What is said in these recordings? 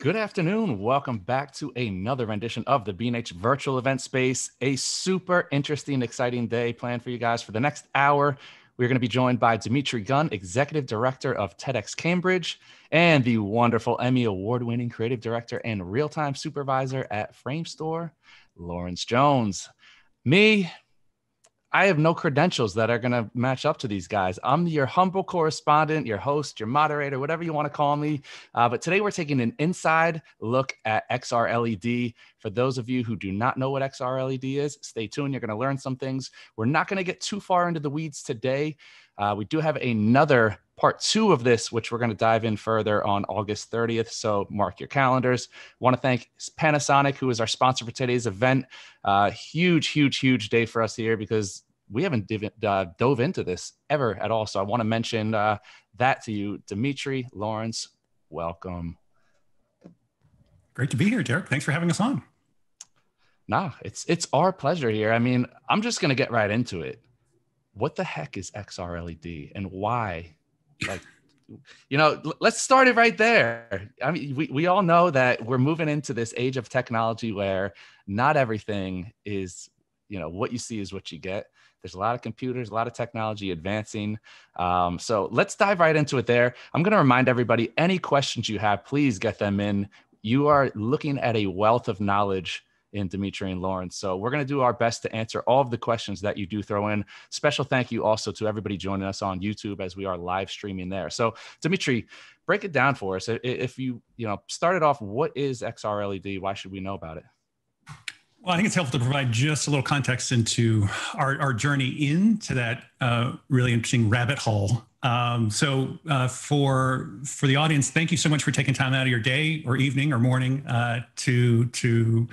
Good afternoon. Welcome back to another rendition of the B&H virtual event space. A super interesting, exciting day planned for you guys for the next hour. We're going to be joined by Dmitri Gunn, Executive Director of TEDx Cambridge, and the wonderful Emmy Award winning Creative Director and Real Time Supervisor at Framestore, Lawrence Jones. Me, I have no credentials that are going to match up to these guys. I'm your humble correspondent, your host, your moderator, whatever you want to call me. Uh, but today we're taking an inside look at XR LED. For those of you who do not know what XR LED is, stay tuned. You're going to learn some things. We're not going to get too far into the weeds today. Uh, we do have another part two of this, which we're going to dive in further on August 30th. So mark your calendars. Want to thank Panasonic, who is our sponsor for today's event. Uh, huge, huge, huge day for us here because we haven't div- uh, dove into this ever at all. So I want to mention uh, that to you, Dmitri Lawrence. Welcome. Great to be here, Derek. Thanks for having us on. Nah, it's it's our pleasure here. I mean, I'm just gonna get right into it. What the heck is XR LED and why? Like you know let's start it right there. I mean we, we all know that we're moving into this age of technology where not everything is you know what you see is what you get. There's a lot of computers a lot of technology advancing. Um, so let's dive right into it there. I'm going to remind everybody any questions you have please get them in. You are looking at a wealth of knowledge in Dmitri and Lawrence. So we're going to do our best to answer all of the questions that you do throw in. Special thank you also to everybody joining us on YouTube as we are live streaming there. So Dmitri, break it down for us. If you, you know, started off, what is XR LED? Why should we know about it? Well, I think it's helpful to provide just a little context into our, our journey into that uh, really interesting rabbit hole. Um, so, uh, for for the audience, thank you so much for taking time out of your day or evening or morning uh, to to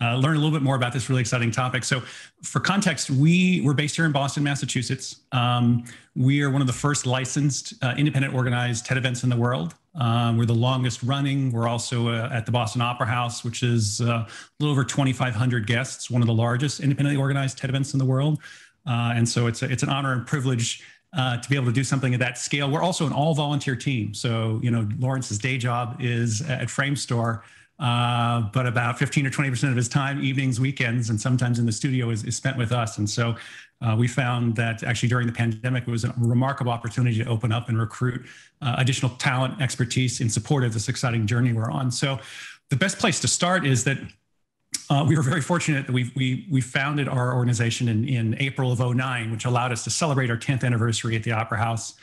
uh, learn a little bit more about this really exciting topic. So, for context, we we're based here in Boston, Massachusetts. Um, we are one of the first licensed uh, independent organized TED events in the world. Um, we're the longest running. We're also uh, at the Boston Opera House, which is uh, a little over 2,500 guests, one of the largest independently organized TED events in the world. Uh, and so it's a, it's an honor and privilege uh, to be able to do something at that scale. We're also an all volunteer team. So, you know, Lawrence's day job is at Framestore. Uh, but about 15 or 20% of his time, evenings, weekends, and sometimes in the studio is, is spent with us. And so uh, we found that actually during the pandemic, it was a remarkable opportunity to open up and recruit uh, additional talent, expertise in support of this exciting journey we're on. So the best place to start is that uh, we were very fortunate that we, we, we founded our organization in, in April of 09, which allowed us to celebrate our 10th anniversary at the Opera House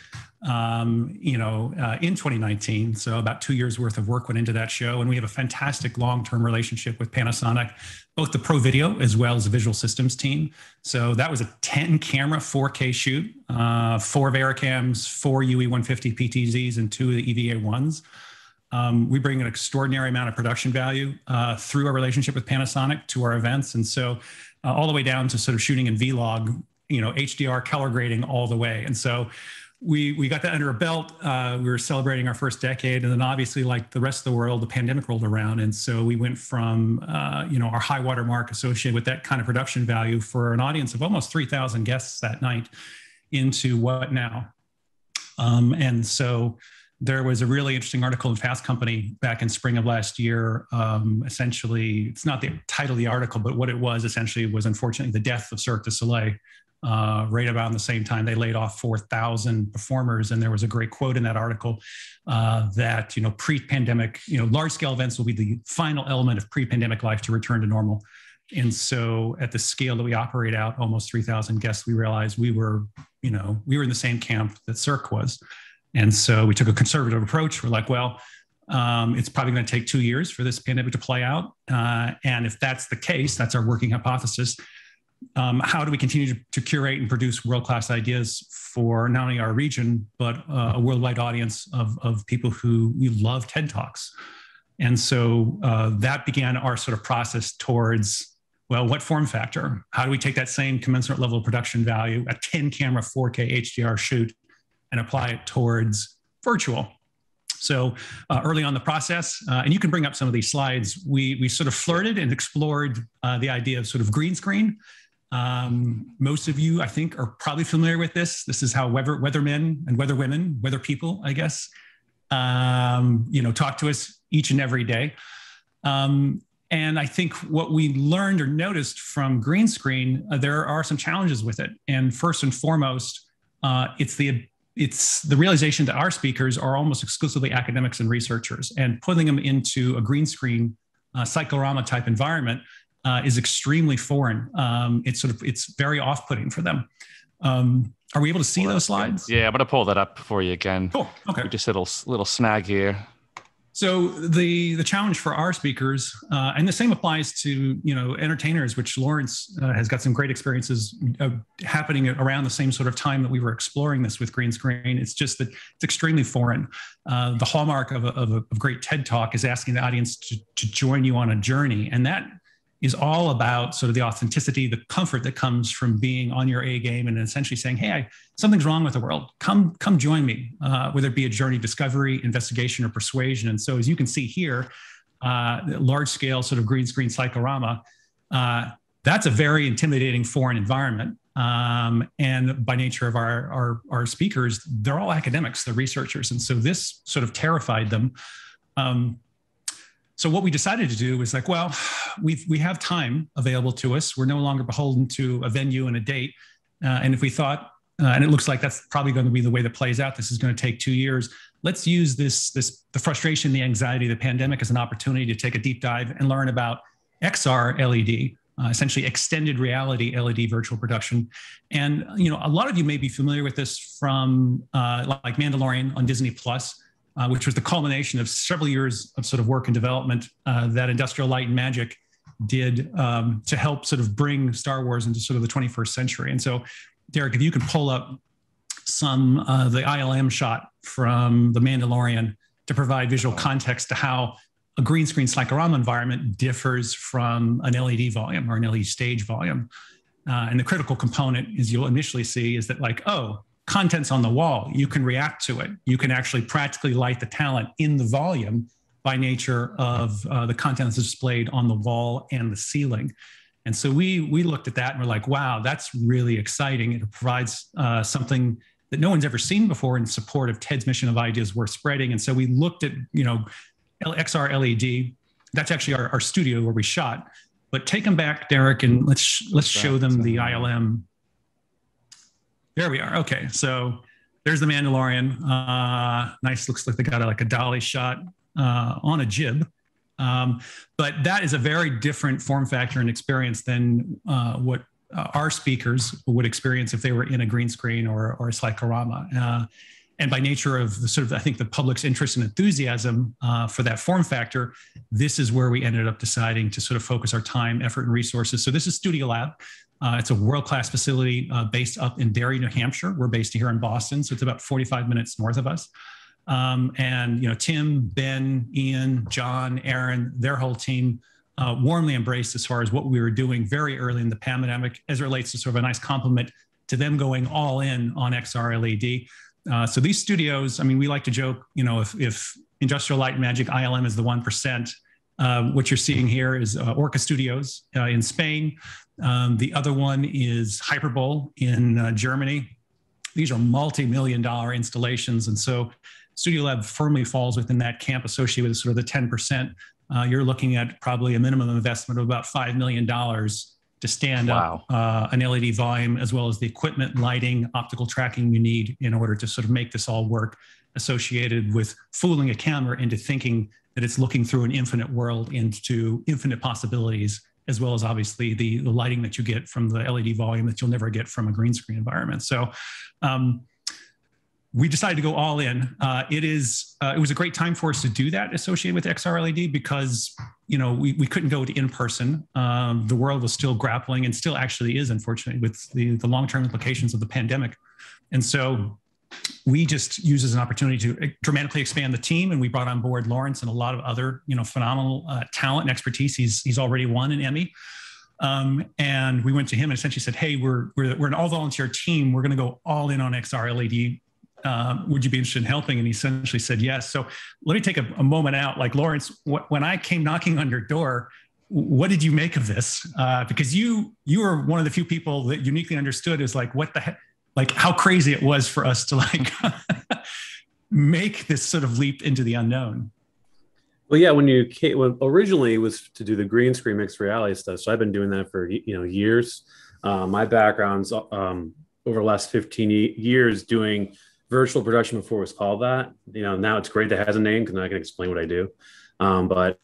um, you know, uh, in 2019. So about two years worth of work went into that show, and we have a fantastic long-term relationship with Panasonic, both the Pro Video as well as the Visual Systems team. So that was a 10-camera 4K shoot, uh, four VariCams, four UE150 PTZs, and two of the EVA ones. Um, we bring an extraordinary amount of production value uh, through our relationship with Panasonic to our events, and so uh, all the way down to sort of shooting in V-Log, you know, HDR color grading all the way, and so we we got that under a belt. Uh, we were celebrating our first decade, and then obviously, like the rest of the world, the pandemic rolled around, and so we went from uh, you know our high water mark associated with that kind of production value for an audience of almost three thousand guests that night into what now? Um, and so there was a really interesting article in Fast Company back in spring of last year. Um, essentially, it's not the title of the article, but what it was essentially was unfortunately the death of Cirque du Soleil uh, right about the same time they laid off 4,000 performers. And there was a great quote in that article uh, that, you know, pre-pandemic, you know, large-scale events will be the final element of pre-pandemic life to return to normal. And so at the scale that we operate out, almost 3,000 guests, we realized we were, you know, we were in the same camp that Cirque was. And so we took a conservative approach. We're like, well, um, it's probably going to take two years for this pandemic to play out. Uh, and if that's the case, that's our working hypothesis um, how do we continue to, to curate and produce world-class ideas for not only our region but uh, a worldwide audience of, of people who we love TED Talks? And so uh, that began our sort of process towards well, what form factor? How do we take that same commensurate level of production value, a 10 camera 4K HDR shoot, and apply it towards virtual? So uh, early on the process, uh, and you can bring up some of these slides, we, we sort of flirted and explored uh, the idea of sort of green screen um, most of you, I think, are probably familiar with this. This is how weather, weathermen and weather women, weather people, I guess, Um, you know, talk to us each and every day. Um, and I think what we learned or noticed from green screen, uh, there are some challenges with it. And first and foremost, uh, it's the it's the realization that our speakers are almost exclusively academics and researchers, and putting them into a green screen uh, cyclorama type environment uh, is extremely foreign. Um, it's sort of it's very off putting for them. Um, are we able to see those slides? Yeah, I'm going to pull that up for you again. Cool. Okay. We just a little little snag here. So the the challenge for our speakers, uh, and the same applies to you know entertainers, which Lawrence uh, has got some great experiences uh, happening around the same sort of time that we were exploring this with green screen. It's just that it's extremely foreign. Uh, the hallmark of a, of a, of great TED talk is asking the audience to, to join you on a journey, and that is all about sort of the authenticity, the comfort that comes from being on your A game and essentially saying, "Hey, I, something's wrong with the world. Come, come join me." Uh, whether it be a journey, discovery, investigation, or persuasion. And so, as you can see here, uh, large scale sort of green screen cyclorama. Uh, that's a very intimidating foreign environment. Um, and by nature of our, our, our speakers, they're all academics, they're researchers, and so this sort of terrified them. Um, so what we decided to do was like, well, we we have time available to us. We're no longer beholden to a venue and a date. Uh, and if we thought, uh, and it looks like that's probably going to be the way that plays out. This is going to take two years. Let's use this this the frustration, the anxiety, the pandemic as an opportunity to take a deep dive and learn about XR LED, uh, essentially extended reality LED virtual production. And you know, a lot of you may be familiar with this from uh, like Mandalorian on Disney Plus uh, which was the culmination of several years of sort of work and development uh, that Industrial Light and Magic did um, to help sort of bring Star Wars into sort of the 21st century. And so, Derek, if you can pull up some uh, the ILM shot from The Mandalorian to provide visual context to how a green screen cyclorama environment differs from an LED volume or an LED stage volume. Uh, and the critical component, as you'll initially see, is that like, oh, contents on the wall, you can react to it. You can actually practically light the talent in the volume by nature of uh, the contents displayed on the wall and the ceiling. And so we we looked at that and we're like, wow, that's really exciting. It provides uh, something that no one's ever seen before in support of TED's mission of ideas worth spreading. And so we looked at you know XR LED. That's actually our, our studio where we shot. But take them back, Derek, and let's let's show them the ILM there we are. Okay, so there's the Mandalorian. Uh, nice. Looks like they got a, like a dolly shot uh, on a jib. Um, but that is a very different form factor and experience than uh, what uh, our speakers would experience if they were in a green screen or, or a cyclorama. Uh, and by nature of the sort of, I think the public's interest and enthusiasm uh, for that form factor, this is where we ended up deciding to sort of focus our time, effort, and resources. So this is Studio Lab. Uh, it's a world-class facility uh, based up in Derry, New Hampshire. We're based here in Boston, so it's about 45 minutes north of us. Um, and you know, Tim, Ben, Ian, John, Aaron, their whole team uh, warmly embraced as far as what we were doing very early in the pandemic, as it relates to sort of a nice compliment to them going all in on XR LED. Uh, so these studios, I mean, we like to joke, you know, if, if Industrial Light Magic ILM is the one percent, um, what you're seeing here is uh, Orca Studios uh, in Spain. Um, the other one is Hyperbowl in uh, Germany. These are multi-million dollar installations. And so Studio Lab firmly falls within that camp associated with sort of the 10%. Uh, you're looking at probably a minimum investment of about $5 million to stand wow. up uh, an LED volume, as well as the equipment, lighting, optical tracking you need in order to sort of make this all work associated with fooling a camera into thinking that it's looking through an infinite world into infinite possibilities, as well as obviously the, the lighting that you get from the LED volume that you'll never get from a green screen environment. So um, we decided to go all in. Uh, it is uh, it was a great time for us to do that associated with XR LED because you know we, we couldn't go to in person. Um, the world was still grappling and still actually is unfortunately with the, the long term implications of the pandemic. And so we just use as an opportunity to dramatically expand the team and we brought on board lawrence and a lot of other you know phenomenal uh, talent and expertise. He's he's already won an emmy. Um, and we went to him and essentially said hey we're we're, we're an all volunteer team. We're going to go all in on xr led uh, would you be interested in helping? And he essentially said yes. So let me take a, a moment out. Like lawrence wh- when i came knocking on your door what did you make of this? Uh, because you you were one of the few people that uniquely understood is like what the heck like how crazy it was for us to like make this sort of leap into the unknown? Well, yeah, when you came, well, originally it was to do the green screen mixed reality stuff. So I've been doing that for you know years. Uh, my background's um, over the last 15 years doing virtual production before it was called that. You know, now it's great that it has a name because I can explain what I do. Um, but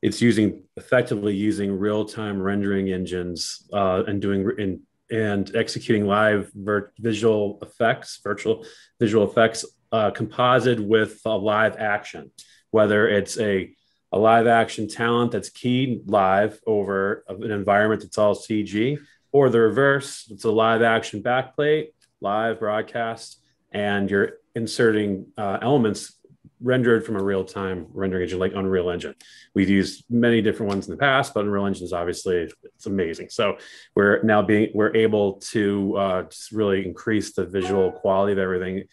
it's using effectively using real-time rendering engines uh, and doing in, and executing live vir- visual effects, virtual visual effects, uh, composite with a live action, whether it's a a live action talent that's keyed live over an environment that's all CG, or the reverse, it's a live action backplate, live broadcast, and you're inserting uh, elements rendered from a real-time rendering engine like Unreal Engine. We've used many different ones in the past, but Unreal Engine is obviously it's amazing. So we're now being we're able to uh, just really increase the visual quality of everything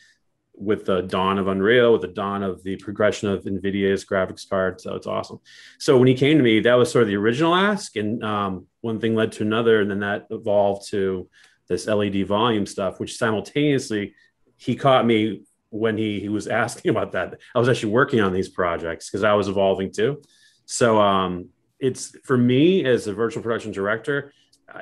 with the dawn of Unreal, with the dawn of the progression of NVIDIA's graphics card. So it's awesome. So when he came to me, that was sort of the original ask, and um, one thing led to another, and then that evolved to this LED volume stuff, which simultaneously he caught me when he, he was asking about that. I was actually working on these projects because I was evolving too. So um, it's for me as a virtual production director,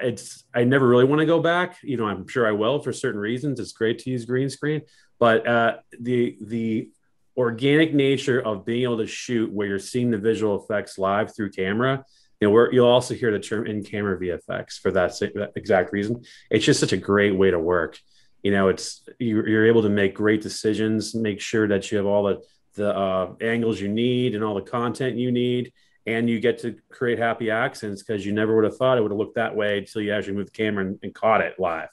it's I never really want to go back. You know, I'm sure I will for certain reasons. It's great to use green screen, but uh, the the organic nature of being able to shoot where you're seeing the visual effects live through camera you know, where you'll also hear the term in-camera VFX for that exact reason. It's just such a great way to work you know it's you're, able to make great decisions make sure that you have all the the uh, angles you need and all the content you need and you get to create happy accents because you never would have thought it would have looked that way until you actually moved the camera and, and caught it live.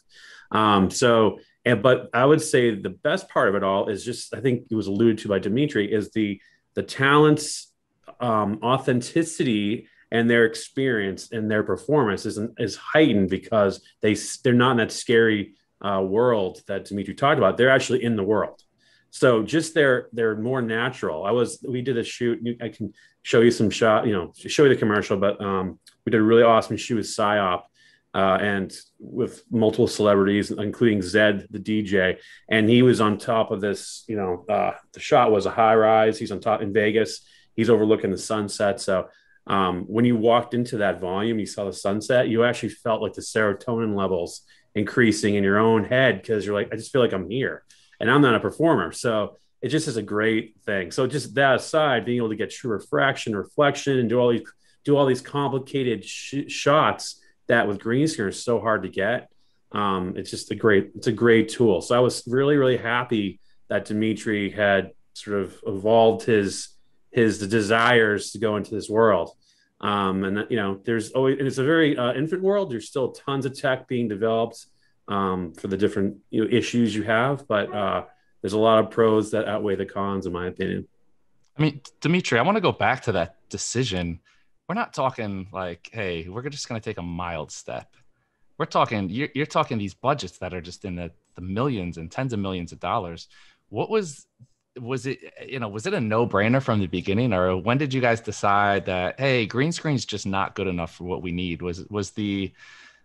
Um, so and but i would say the best part of it all is just i think it was alluded to by dmitri is the the talents um, authenticity and their experience and their performance is, is heightened because they they're not in that scary uh, world that Dmitri talked about, they're actually in the world. So just they're they're more natural. I was we did a shoot. I can show you some shot, you know, show you the commercial, but um, we did a really awesome shoot with Psyop uh, and with multiple celebrities, including Zedd the DJ, and he was on top of this. You know, uh, the shot was a high rise. He's on top in Vegas. He's overlooking the sunset. So um, when you walked into that volume, you saw the sunset. You actually felt like the serotonin levels increasing in your own head because you're like, I just feel like I'm here and I'm not a performer. So it just is a great thing. So just that aside, being able to get true refraction, reflection, and do all these do all these complicated sh- shots that with green screen is so hard to get. Um, it's just a great it's a great tool. So I was really really happy that Dmitri had sort of evolved his his desires to go into this world. Um, and you know, there's always it's a very uh, infant world. There's still tons of tech being developed um, for the different you know issues you have, but uh, there's a lot of pros that outweigh the cons, in my opinion. I mean, Dmitri, I want to go back to that decision. We're not talking like, hey, we're just going to take a mild step. We're talking, you're, you're talking these budgets that are just in the, the millions and tens of millions of dollars. What was was it you know was it a no-brainer from the beginning or when did you guys decide that hey green screen's just not good enough for what we need was was the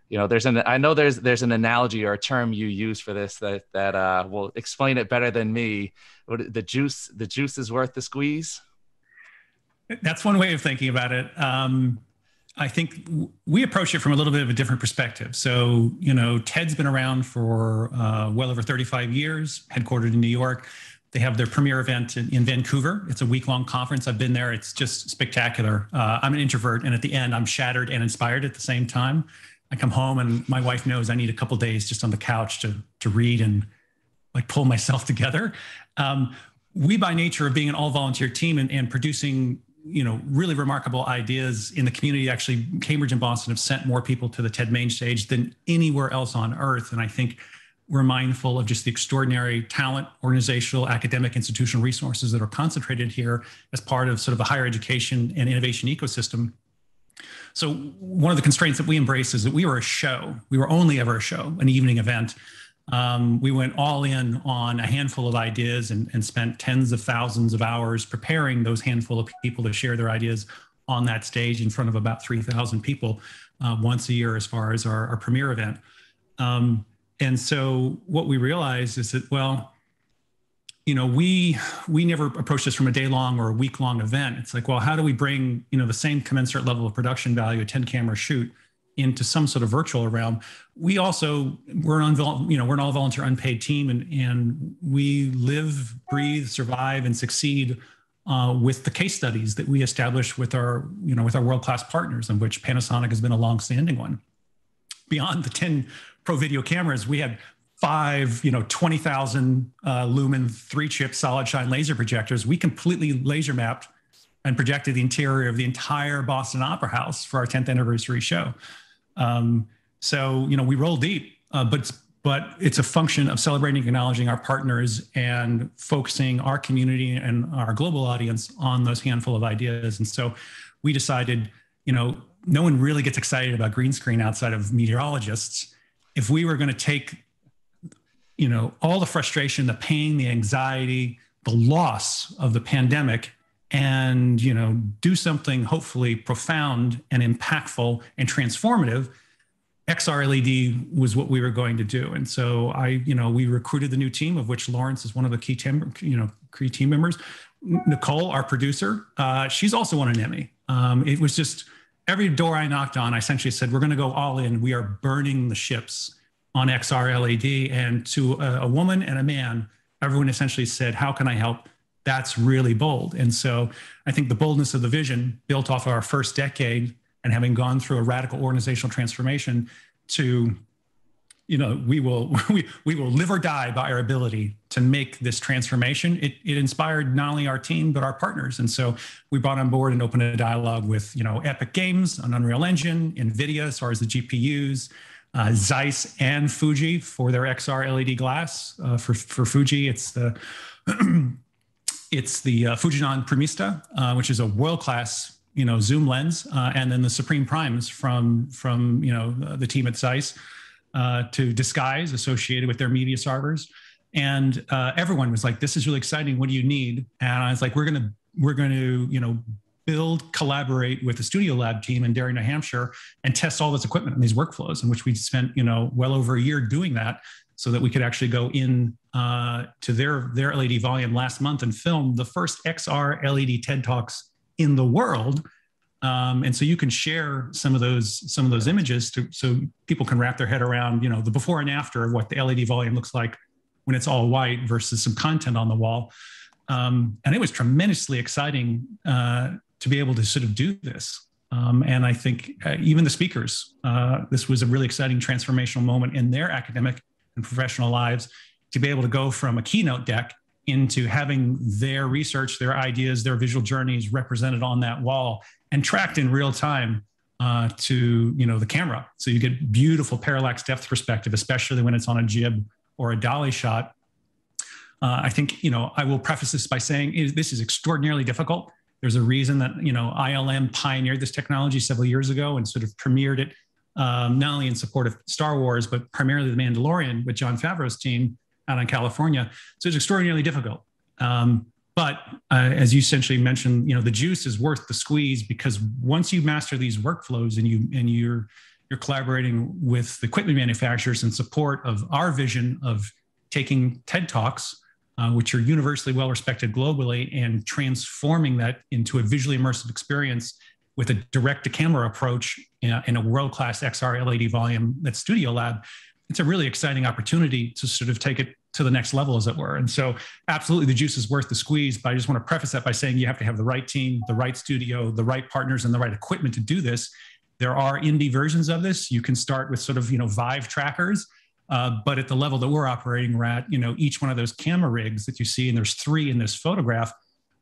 you know there's an i know there's there's an analogy or a term you use for this that that uh will explain it better than me what the juice the juice is worth the squeeze that's one way of thinking about it um I think we approach it from a little bit of a different perspective. So, you know, TED's been around for uh, well over 35 years, headquartered in New York. They have their premier event in, in Vancouver. It's a week long conference. I've been there. It's just spectacular. Uh, I'm an introvert, and at the end, I'm shattered and inspired at the same time. I come home, and my wife knows I need a couple days just on the couch to to read and like pull myself together. Um, we, by nature of being an all volunteer team and, and producing you know really remarkable ideas in the community actually cambridge and boston have sent more people to the ted main stage than anywhere else on earth and i think we're mindful of just the extraordinary talent, organizational, academic, institutional resources that are concentrated here as part of sort of the higher education and innovation ecosystem. So one of the constraints that we embrace is that we were a show. We were only ever a show, an evening event. Um, we went all in on a handful of ideas and, and spent tens of thousands of hours preparing those handful of people to share their ideas on that stage in front of about 3,000 people uh, once a year as far as our, our premiere event. Um, and so what we realized is that, well, you know, we we never approach this from a day long or a week long event. It's like, well, how do we bring you know the same commensurate level of production value, a 10 camera shoot, into some sort of virtual realm? We also we're an you know we're an all volunteer unpaid team, and and we live, breathe, survive, and succeed uh, with the case studies that we establish with our you know with our world class partners, in which Panasonic has been a long standing one. Beyond the 10 pro video cameras, we had five, you know, 20,000 uh, lumen three chip solid shine laser projectors, we completely laser mapped and projected the interior of the entire Boston Opera House for our 10th anniversary show. Um, so, you know, we roll deep, uh, but but it's a function of celebrating, acknowledging our partners, and focusing our community and our global audience on those handful of ideas. And so, we decided, you know, no one really gets excited about green screen outside of meteorologists. If we were going to take you know, all the frustration, the pain, the anxiety, the loss of the pandemic and, you know, do something hopefully profound and impactful and transformative, XR LED was what we were going to do. And so I, you know, we recruited the new team of which Lawrence is one of the key team, you know, key team members. Nicole, our producer, uh, she's also won an Emmy. Um, it was just every door I knocked on, I essentially said, we're going to go all in. We are burning the ships on XR LED. And to a, a, woman and a man, everyone essentially said, How can I help? That's really bold. And so I think the boldness of the vision built off of our first decade and having gone through a radical organizational transformation to you know we will we, we will live or die by our ability to make this transformation. It, it inspired not only our team but our partners. And so we brought on board and opened a dialogue with you know epic games on unreal engine nvidia as far as the gpus uh, Zeiss and Fuji for their XR LED glass. Uh, for for Fuji, it's the it's the uh, Fujinon Premista, uh, which is a world class you know zoom lens, uh, and then the Supreme Primes from from you know the team at Zeiss uh, to Disguise associated with their media servers. And everyone was like, "This is really exciting. What do you need?" And I was like, "We're gonna we're to you know build, collaborate with the Studio Lab team in Derry, New Hampshire, and test all this equipment and these workflows. In which we spent, you know, well over a year doing that, so that we could actually go in uh, to their their LED volume last month and film the first XR LED TED Talks in the world. Um, and so you can share some of those some of those images to, so people can wrap their head around, you know, the before and after of what the LED volume looks like when it's all white versus some content on the wall. Um, and it was tremendously exciting uh, to be able to sort of do this. Um, and I think uh, even the speakers, uh, this was a really exciting transformational moment in their academic and professional lives to be able to go from a keynote deck into having their research, their ideas, their visual journeys represented on that wall and tracked in real time uh, to you know the camera. So you get beautiful parallax depth perspective, especially when it's on a jib or a dolly shot. Uh, I think you know I will preface this by saying this is extraordinarily difficult. There's a reason that you know ILM pioneered this technology several years ago and sort of premiered it um, not only in support of Star Wars but primarily The Mandalorian with Jon Favreau's team out in California. So it's extraordinarily difficult. Um, but uh, as you essentially mentioned, you know the juice is worth the squeeze because once you master these workflows and you and you're you're collaborating with the equipment manufacturers in support of our vision of taking TED Talks uh, which are universally well respected globally, and transforming that into a visually immersive experience with a direct to camera approach in a, a world class XR LED volume that's Studio Lab. It's a really exciting opportunity to sort of take it to the next level, as it were. And so, absolutely, the juice is worth the squeeze. But I just want to preface that by saying you have to have the right team, the right studio, the right partners, and the right equipment to do this. There are indie versions of this. You can start with sort of you know Vive trackers uh, but at the level that we're operating, we're at, you know, each one of those camera rigs that you see, and there's three in this photograph,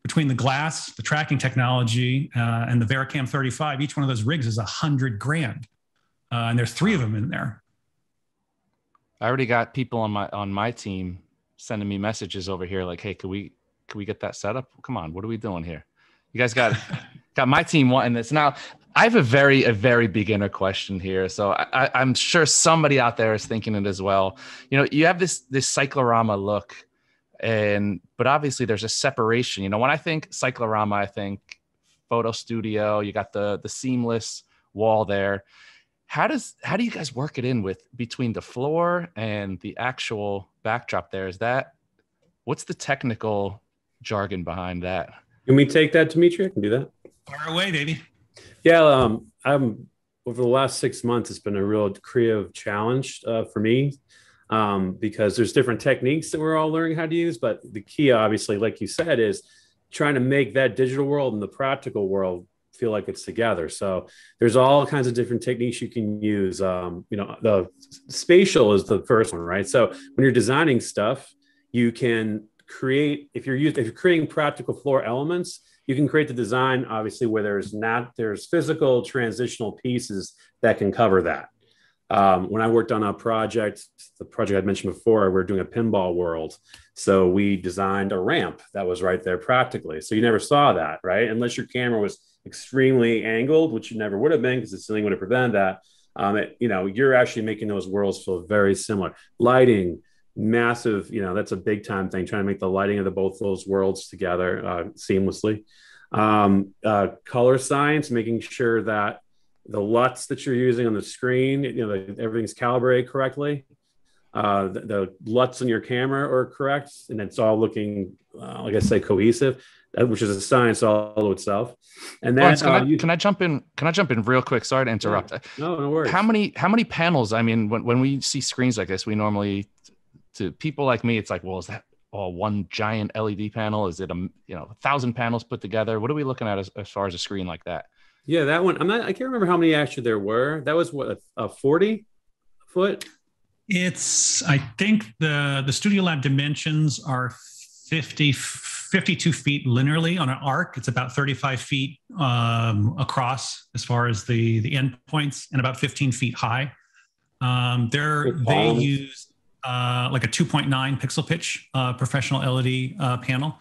between the glass, the tracking technology, uh, and the VariCam 35, each one of those rigs is a hundred grand, uh, and there's three of them in there. I already got people on my on my team sending me messages over here, like, "Hey, could we could we get that set up? Come on, what are we doing here? You guys got got my team wanting this now. I have a very a very beginner question here, so I, am sure somebody out there is thinking it as well. You know, you have this this cyclorama look, and but obviously there's a separation. You know, when I think cyclorama, I think photo studio. You got the the seamless wall there. How does how do you guys work it in with between the floor and the actual backdrop? There is that what's the technical jargon behind that? Can we take that, Dmitri? I can do that. Far away, baby. Yeah, um, I'm over the last six months. It's been a real creative challenge uh, for me um, because there's different techniques that we're all learning how to use. But the key, obviously, like you said, is trying to make that digital world and the practical world feel like it's together. So there's all kinds of different techniques you can use. Um, you know, the spatial is the first one, right? So when you're designing stuff, you can create if you're using if you're creating practical floor elements you can create the design obviously where there's not there's physical transitional pieces that can cover that um, when i worked on a project the project i mentioned before we were doing a pinball world so we designed a ramp that was right there practically so you never saw that right unless your camera was extremely angled which you never would have been because the ceiling would have prevented that. Um, it, you know you're actually making those worlds feel very similar. Lighting massive you know that's a big time thing trying to make the lighting of the both those worlds together uh, seamlessly. Um, uh, color science making sure that the LUTs that you're using on the screen you know the, everything's calibrated correctly uh, the, the, LUTs on your camera are correct and it's all looking uh, like i say cohesive which is a science all to itself and then can, I, uh, you, can I jump in can i jump in real quick sorry to interrupt yeah, no no worries how many how many panels i mean when, when we see screens like this we normally to people like me, it's like, well, is that all one giant LED panel? Is it a you know a thousand panels put together? What are we looking at as, as far as a screen like that? Yeah, that one. I'm not. I can't remember how many actually there were. That was what a, a 40 foot. It's. I think the the Studio Lab dimensions are 50, 52 feet linearly on an arc. It's about 35 feet um, across as far as the the end points and about 15 feet high. Um, they're they use uh, like a 2.9 pixel pitch uh, professional LED uh, panel.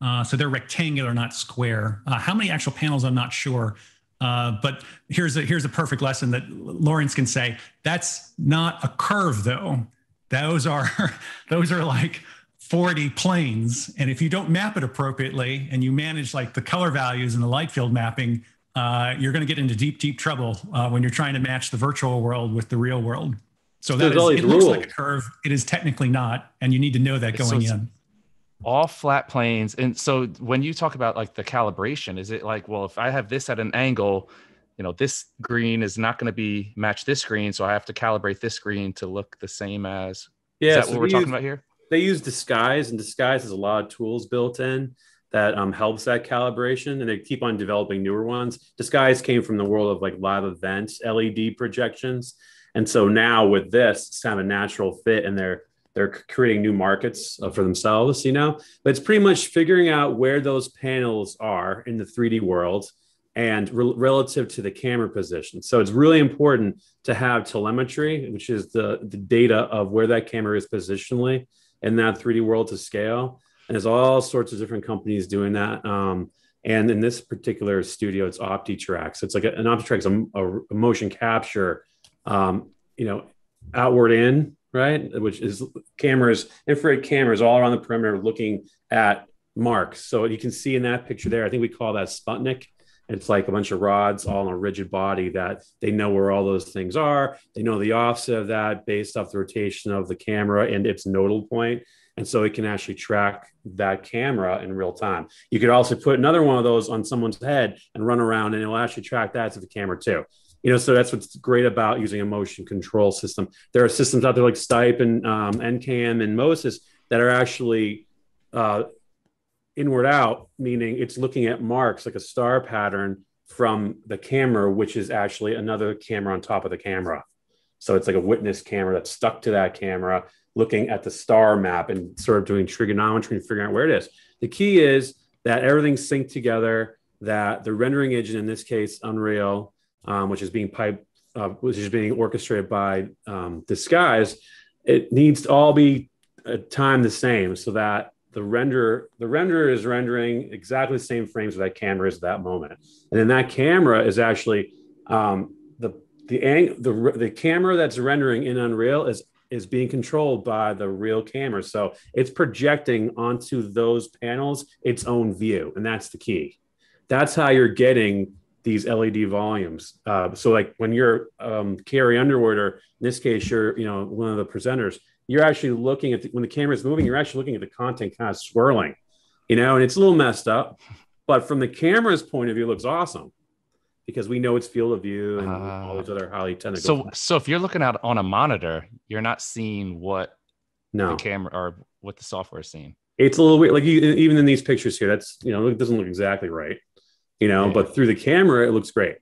Uh, so they're rectangular, not square. Uh, how many actual panels, I'm not sure. but here's a, here's a perfect lesson that Lawrence can say. That's not a curve though. Those are, those are like 40 planes. And if you don't map it appropriately and you manage like the color values and the light field mapping, uh, you're going to get into deep, deep trouble uh, when you're trying to match the virtual world with the real world. So that is, it looks like a curve. It is technically not, and you need to know that going so in. All flat planes, and so when you talk about like the calibration, is it like, well, if I have this at an angle, you know, this green is not going to be match this green, so I have to calibrate this green to look the same as. Yeah, is that so what we're use, talking about here? They use Disguise, and Disguise has a lot of tools built in that um, helps that calibration, and they keep on developing newer ones. Disguise came from the world of like live events, LED projections and so now with this, it's kind of a natural fit, and they're they're creating new markets uh, for themselves, you know. But it's pretty much figuring out where those panels are in the 3D world and re- relative to the camera position. So it's really important to have telemetry, which is the the data of where that camera is positionally in that 3D world to scale. And there's all sorts of different companies doing that. Um, and in this particular studio, it's OptiTrack. So it's like a, an OptiTrack is a, a motion capture um, you know, outward in, right? Which is cameras, infrared cameras all around the perimeter looking at marks. So you can see in that picture there, I think we call that Sputnik. It's like a bunch of rods all in a rigid body that they know where all those things are. They know the offset of that based off the rotation of the camera and its nodal point. And so it can actually track that camera in real time. You could also put another one of those on someone's head and run around, and it'll actually track that to the camera too you know, so that's what's great about using a motion control system. There are systems out there like Stype and um, NCAM and Mo-Sys that are actually uh, inward out, meaning it's looking at marks like a star pattern from the camera, which is actually another camera on top of the camera. So it's like a witness camera that's stuck to that camera, looking at the star map and sort of doing trigonometry and figuring out where it is. The key is that everything's synced together, that the rendering engine, in this case, Unreal, um, which is being piped, uh, which is being orchestrated by um, Disguise, it needs to all be at time the same so that the render the renderer is rendering exactly the same frames that camera is at that moment, and then that camera is actually um, the the, ang- the the camera that's rendering in Unreal is is being controlled by the real camera. So it's projecting onto those panels its own view. And that's the key. That's how you're getting these LED volumes. Uh, so like when you're um, Carrie Underwood, or in this case, you're you know one of the presenters, you're actually looking at the, when the camera is moving, you're actually looking at the content kind of swirling, you know, and it's a little messed up. But from the camera's point of view, it looks awesome because we know it's field of view and uh, all these other highly technical. So, so if you're looking out on a monitor, you're not seeing what no the camera or what the software is seeing. It's a little weird. Like you, even in these pictures here, that's you know, it doesn't look exactly right, you know, yeah. but through the camera, it looks great.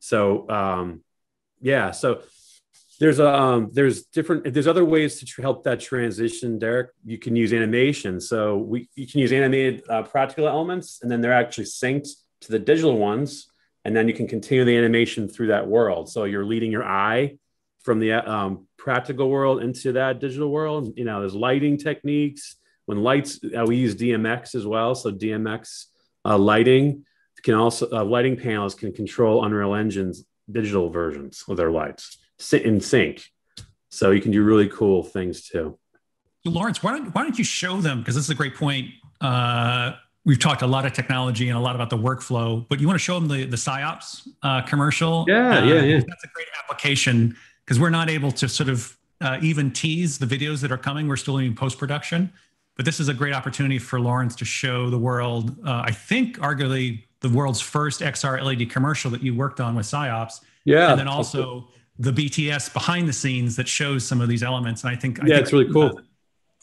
So, um, yeah, so there's a um, there's different there's other ways to tr- help that transition derek. You can use animation. So we you can use animated uh, practical elements and then they're actually synced to the digital ones and then you can continue the animation through that world. So you're leading your eye from the um, practical world into that digital world. You know there's lighting techniques. When lights uh, we use dmx as well. So dmx uh, lighting can also uh, lighting panels can control unreal engine's digital versions of their lights in sync. So you can do really cool things too. Lawrence, why don't, why don't you show them? Because this is a great point. Uh, we've talked a lot of technology and a lot about the workflow, but you want to show them the, the PSYOPs uh, commercial? Yeah, uh, yeah, yeah. That's a great application because we're not able to sort of uh, even tease the videos that are coming. We're still in post production, but this is a great opportunity for Lawrence to show the world. Uh, I think arguably the world's first XR LED commercial that you worked on with PSYOPs. Yeah, and then also the BTS behind the scenes that shows some of these elements. And I think yeah, I think it's really cool. The,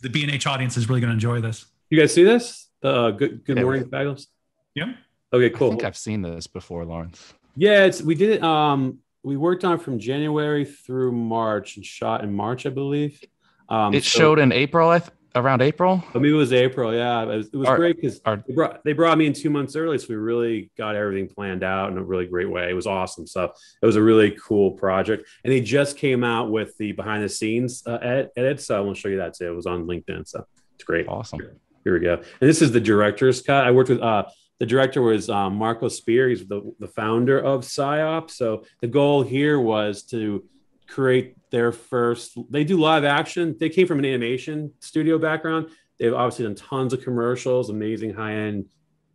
the B&H audience is really going to enjoy this. You guys see this? The uh, good good yeah, morning, Bagels. Yeah. Okay, cool. I think I've seen this before, Lawrence. Yeah, it's we did it. Um, we worked on it from January through March and shot in March, I believe. Um, it so, showed in April, I th- around April. I mean, it was April. Yeah, it was, it was our, great because they brought, they brought me in two months early, so we really got everything planned out in a really great way. It was awesome. So it was a really cool project, and they just came out with the behind the scenes uh, edit, edit. So I want to show you that too. It was on LinkedIn, so it's great. Awesome. Here we go. And this is the director's cut. I worked with uh, the director was um, Marco Spier. He's the, the founder of PSYOP. So the goal here was to create their first they do live action. They came from an animation studio background. They've obviously done tons of commercials amazing high-end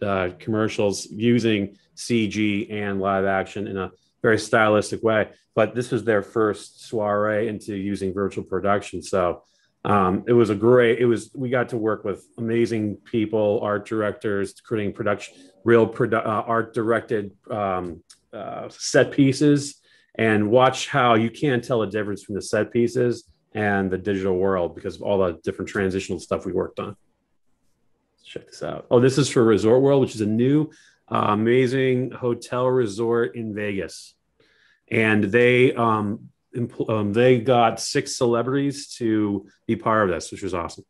uh, commercials using cg and live action in a very stylistic way. But this was their first soiree into using virtual production. So um, it was a great it was we got to work with amazing people art directors creating production real produ- uh, art directed um, uh, set pieces and watch how you can tell a difference from the set pieces and the digital world because of all the different transitional stuff we worked on. Let's check this out. Oh, this is for Resort World, which is a new uh, amazing hotel resort in Vegas. And they um, impl- um, they got six celebrities to be part of this, which was awesome.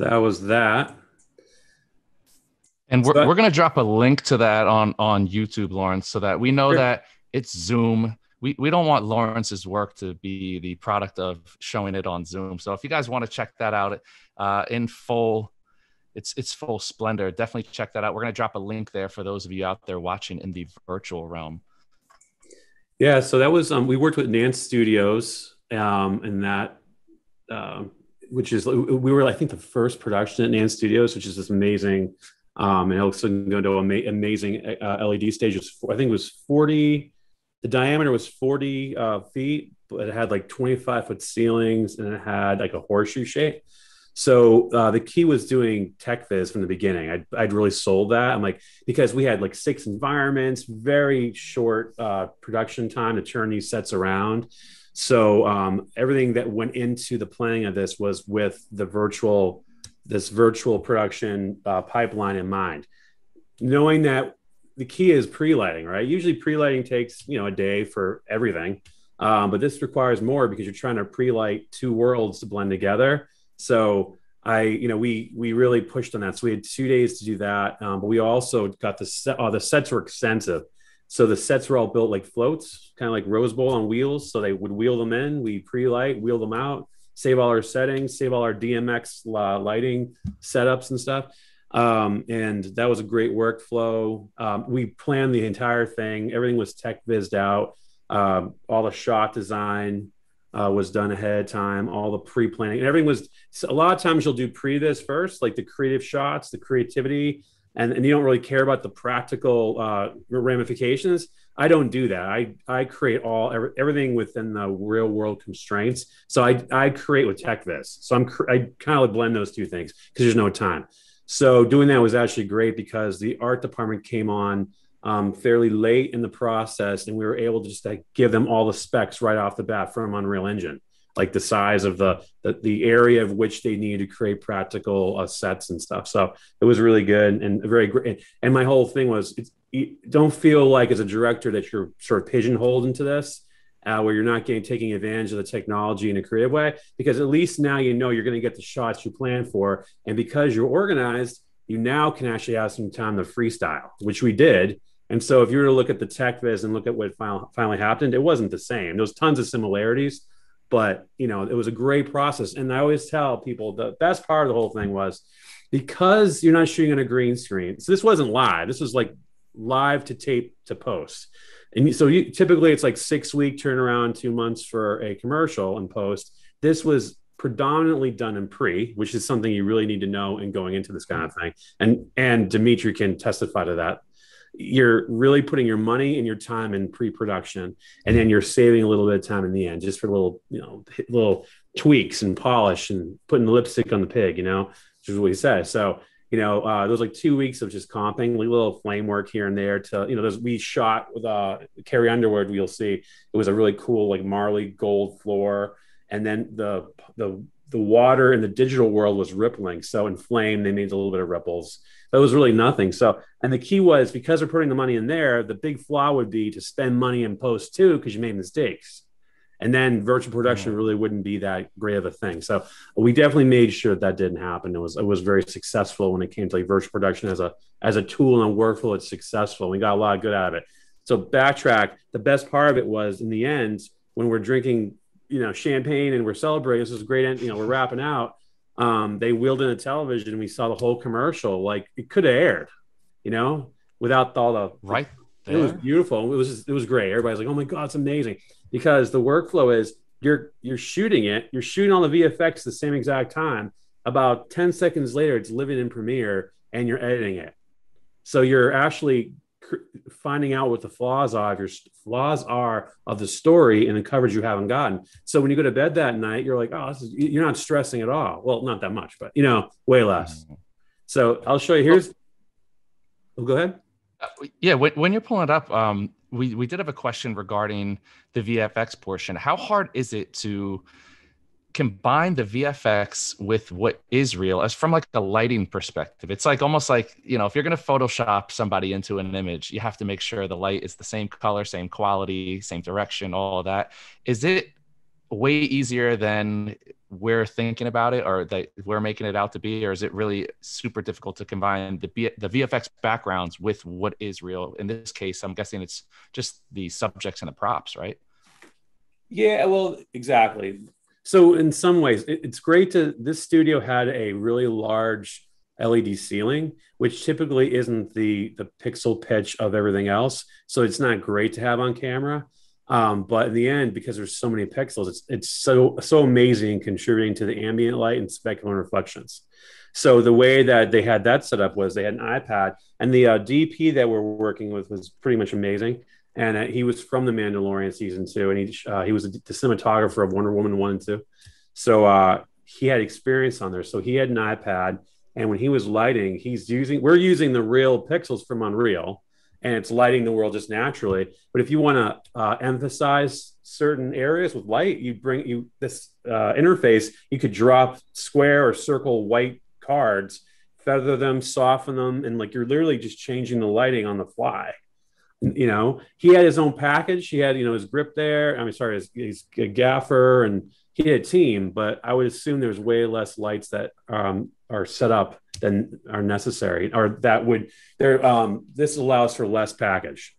That was that. And we're, so that, we're going to drop a link to that on on YouTube, Lawrence, so that we know sure. that it's Zoom. We, we don't want Lawrence's work to be the product of showing it on Zoom. So if you guys want to check that out uh, in full, it's it's full splendor. Definitely check that out. We're going to drop a link there for those of you out there watching in the virtual realm. Yeah, so that was um, we worked with Nant Studios, um, and that uh, which is we were I think the first production at Nant Studios, which is this amazing, um, and it looks like going to an amazing uh, LED stage. I think it was forty. The diameter was forty uh, feet, but it had like twenty five foot ceilings, and it had like a horseshoe shape. So uh, the key was doing tech viz from the beginning. I'd, I'd really sold that. I'm like, because we had like six environments, very short uh, production time to turn these sets around. So um, everything that went into the planning of this was with the virtual, this virtual production uh, pipeline in mind, knowing that the key is pre-lighting, right? Usually pre-lighting takes, you know, a day for everything. Um, but this requires more because you're trying to pre-light two worlds to blend together so I, you know, we we really pushed on that. So we had two days to do that, um, but we also got the set. Oh, the sets were extensive. So the sets were all built like floats, kind of like Rose Bowl on wheels. So they would wheel them in, we pre-light, wheel them out, save all our settings, save all our DMX uh, lighting setups and stuff. Um, and that was a great workflow. Um, we planned the entire thing. Everything was tech vizzed out. Um, all the shot design, uh, was done ahead of time, all the pre-planning, and everything was. A lot of times you'll do pre this first, like the creative shots, the creativity, and, and you don't really care about the practical uh, ramifications. I don't do that. I I create all every, everything within the real world constraints. So I I create with TechViz. So I'm I kind of blend those two things because there's no time. So doing that was actually great because the art department came on um, fairly late in the process, and we were able to just like, give them all the specs right off the bat from Unreal Engine, like the size of the the, the area of which they need to create practical uh, sets and stuff. So it was really good and very great. And my whole thing was, don't feel like as a director that you're sort of pigeonholed into this. Uh, where you're not getting taking advantage of the technology in a creative way, because at least now you know you're going to get the shots you plan for, and because you're organized, you now can actually have some time to freestyle, which we did and so if you were to look at the tech viz and look at what finally happened, it wasn't the same. There was tons of similarities, but you know, it was a great process. And I always tell people the best part of the whole thing was because you're not shooting on a green screen. So this wasn't live. This was like live to tape to post. And so you typically it's like six week turnaround, two months for a commercial and post. This was predominantly done in pre, which is something you really need to know in going into this kind of mm-hmm. thing. And and Dmitri can testify to that you're really putting your money and your time in pre-production and then you're saving a little bit of time in the end just for little you know little tweaks and polish and putting the lipstick on the pig you know which is what he says. So you know uh, like two weeks of just comping like little flame work here and there to you know there's we shot with uh carrie underwood you'll see. It was a really cool like marley gold floor and then the the the water in the digital world was rippling so in flame they made a little bit of ripples that was really nothing. So, and the key was because we're putting the money in there, the big flaw would be to spend money in post too because you made mistakes. And then virtual production really wouldn't be that great of a thing. So we definitely made sure that, that didn't happen. It was it was very successful when it came to like virtual production as a as a tool and a workflow. It's successful. We got a lot of good out of it. So backtrack. The best part of it was in the end when we're drinking, you know, champagne and we're celebrating. This is a great. You know, we're wrapping out um, they wheeled in a television. We saw the whole commercial. Like it could have aired, you know, without all the right. There. It was beautiful. It was it was great. Everybody's like, "Oh my god, it's amazing!" Because the workflow is you're you're shooting it, you're shooting all the VFX the same exact time. About ten seconds later, it's living in Premiere, and you're editing it. So you're actually finding out what the flaws are, of your flaws are of the story and the coverage you haven't gotten. So when you go to bed that night, you're like, oh, is, you're not stressing at all. Well, not that much, but you know, way less. Mm-hmm. So I'll show you. Here's. Oh, go ahead. Uh, yeah, when, when you're pulling it up, um, we we did have a question regarding the VFX portion. How hard is it to combine the VFX with what is real as from like a lighting perspective. It's like almost like, you know, if you're going to Photoshop somebody into an image, you have to make sure the light is the same color, same quality, same direction, all that. Is it way easier than we're thinking about it or that we're making it out to be or is it really super difficult to combine the B- the VFX backgrounds with what is real in this case I'm guessing it's just the subjects and the props right yeah well exactly so in some ways it, it's great to this studio had a really large LED ceiling which typically isn't the the pixel pitch of everything else so it's not great to have on camera um, but in the end, because there's so many pixels, it's it's so so amazing contributing to the ambient light and specular reflections. So the way that they had that set up was they had an iPad, and the uh, DP that we're working with was pretty much amazing. And uh, he was from The Mandalorian season two, and he uh, he was the cinematographer of Wonder Woman one and two. So uh, he had experience on there. So he had an iPad, and when he was lighting, he's using we're using the real pixels from Unreal and it's lighting the world just naturally. But if you want to uh, emphasize certain areas with light, you bring you this uh, interface. You could drop square or circle white cards, feather them, soften them, and like you're literally just changing the lighting on the fly. You know, he had his own package. He had you know his grip there. I mean, sorry, his, his gaffer, and he had a team. But I would assume there's way less lights that um, are set up than are necessary, or that would there. Um, this allows for less package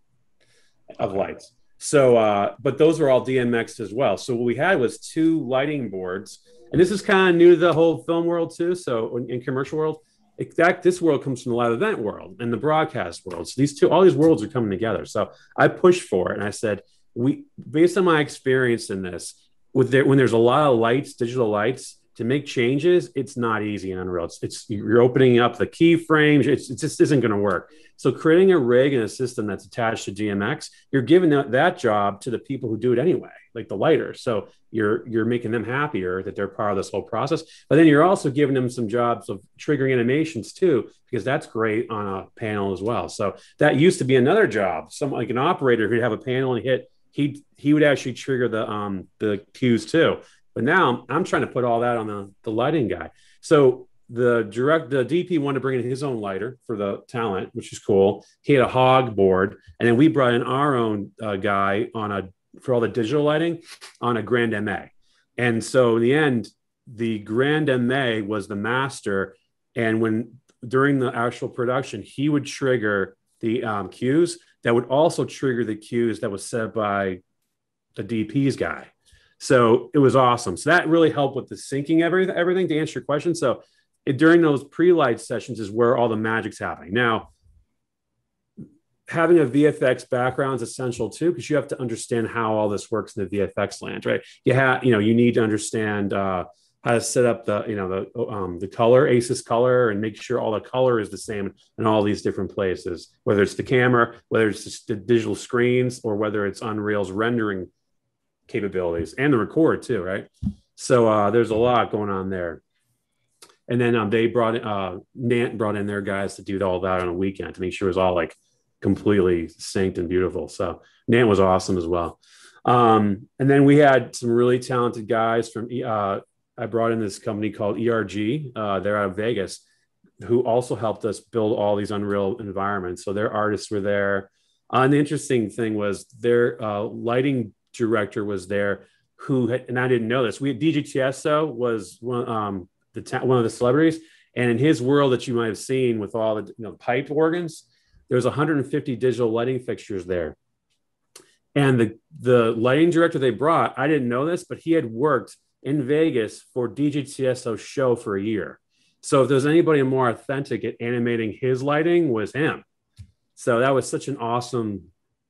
of lights. So, uh, but those are all DMX as well. So what we had was two lighting boards, and this is kind of new to the whole film world too. So in, in commercial world, exact this world comes from the live event world and the broadcast world. So these two, all these worlds are coming together. So I pushed for it, and I said, we, based on my experience in this, with there, when there's a lot of lights, digital lights, to make changes, it's not easy in Unreal. It's, it's you're opening up the keyframes. It just isn't going to work. So creating a rig and a system that's attached to DMX, you're giving that, that job to the people who do it anyway, like the lighter. So you're you're making them happier that they're part of this whole process. But then you're also giving them some jobs of triggering animations too, because that's great on a panel as well. So that used to be another job. Some like an operator who'd have a panel and hit he he would actually trigger the um the cues too but now I'm trying to put all that on the, the lighting guy. So the direct the DP wanted to bring in his own lighter for the talent, which is cool. He had a hog board, and then we brought in our own uh, guy on a for all the digital lighting on a Grand MA. And so in the end, the Grand MA was the master. And when during the actual production, he would trigger the um, cues that would also trigger the cues that was set by the DP's guy. So it was awesome. So that really helped with the syncing everything, everything to answer your question. So it, during those pre-light sessions is where all the magic's happening. Now, having a VFX background is essential too, because you have to understand how all this works in the VFX land, right? You have, you know, you need to understand uh, how to set up the, you know, the um, the color, ACES color, and make sure all the color is the same in all these different places, whether it's the camera, whether it's the digital screens, or whether it's Unreal's rendering capabilities and the record too, right? So uh, there's a lot going on there. And then um, they brought uh, Nant brought in their guys to do all that on a weekend to make sure it was all like completely synced and beautiful. So Nant was awesome as well. Um, and then we had some really talented guys from. Uh, I brought in this company called ERG. Uh, they're out of Vegas, who also helped us build all these Unreal environments. So their artists were there. Uh, and the interesting thing was their uh, lighting director was there who had, and I didn't know this. We had DJ Tiesto was one, um, the ta- one of the celebrities, and in his world that you might have seen with all the you know pipe organs, there was 150 digital lighting fixtures there. And the the lighting director they brought, I didn't know this, but he had worked in Vegas for Tiesto's show for a year. So if there's anybody more authentic at animating his lighting was him. So that was such an awesome,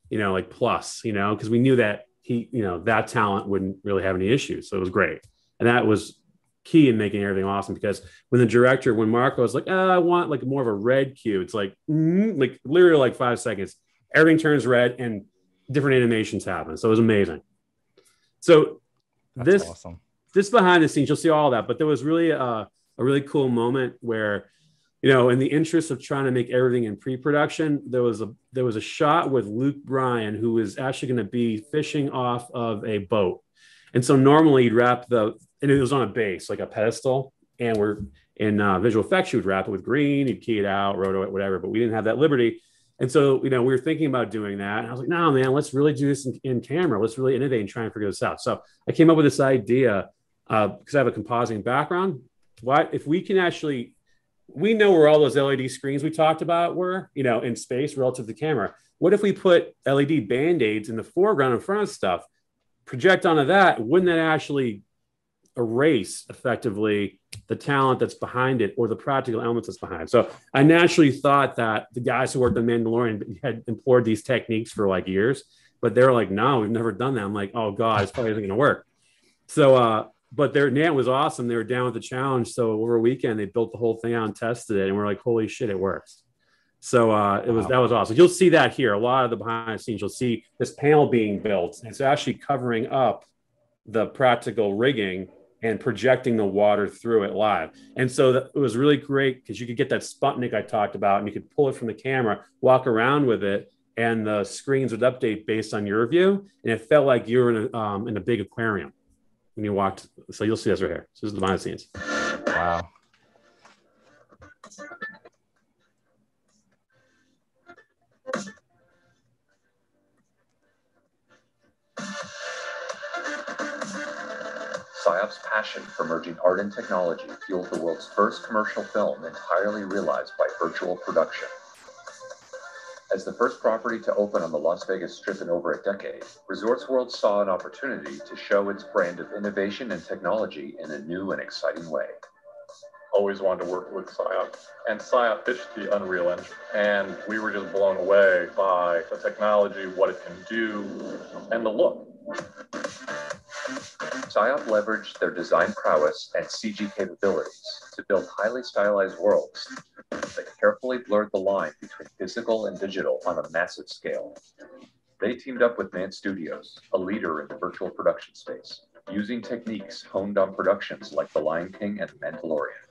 you know, like plus, you know, because we knew that he, you know, that talent wouldn't really have any issues. So it was great. And that was key in making everything awesome because when the director, when Marco is like, oh, I want like more of a red cue, it's like, mm, like literally like five seconds, everything turns red and different animations happen. So it was amazing. So That's this, awesome. this behind the scenes, you'll see all that, but there was really a, a really cool moment where you know, in the interest of trying to make everything in pre-production, there was a there was a shot with Luke Bryan who was actually going to be fishing off of a boat, and so normally you'd wrap the and it was on a base like a pedestal, and we're in uh, visual effects you would wrap it with green, you'd key it out, roto it, whatever, but we didn't have that liberty, And so, you know, we were thinking about doing that. And I was like, no, man, let's really do this in, in camera. Let's really innovate and try and figure this out. So I came up with this idea because uh, I have a compositing background. What if we can actually, we know where all those LED screens we talked about were, you know, in space relative to the camera. What if we put LED band aids in the foreground in front of stuff, project onto that? Wouldn't that actually erase effectively the talent that's behind it or the practical elements that's behind it. So I naturally thought that the guys who worked on Mandalorian had employed these techniques for like years, but they're like, no, we've never done that. I'm like, oh God, it's probably isn't going to work. So, uh, but their net was awesome. They were down with the challenge. So over a weekend, they built the whole thing out and tested it. And we're like, holy shit, it works. So uh, it was wow. that was awesome. You'll see that here. A lot of the behind the scenes, you'll see this panel being built. It's actually covering up the practical rigging and projecting the water through it live. And so that, it was really great because you could get that Sputnik I talked about and you could pull it from the camera, walk around with it, and the screens would update based on your view. And it felt like you were in a, um, in a big aquarium when you walked. So you'll see us right here. So this is the behind scenes. Wow. PSYOP's passion for merging art and technology fueled the world's first commercial film entirely realized by virtual production. As the first property to open on the Las Vegas Strip in over a decade, Resorts World saw an opportunity to show its brand of innovation and technology in a new and exciting way. Always wanted to work with PSYOP, and PSYOP pitched the Unreal Engine, and we were just blown away by the technology, what it can do, and the look. PSYOP leveraged their design prowess and CG capabilities to build highly stylized worlds that carefully blurred the line between physical and digital on a massive scale. They teamed up with Nant Studios, a leader in the virtual production space, using techniques honed on productions like The Lion King and The Mandalorian.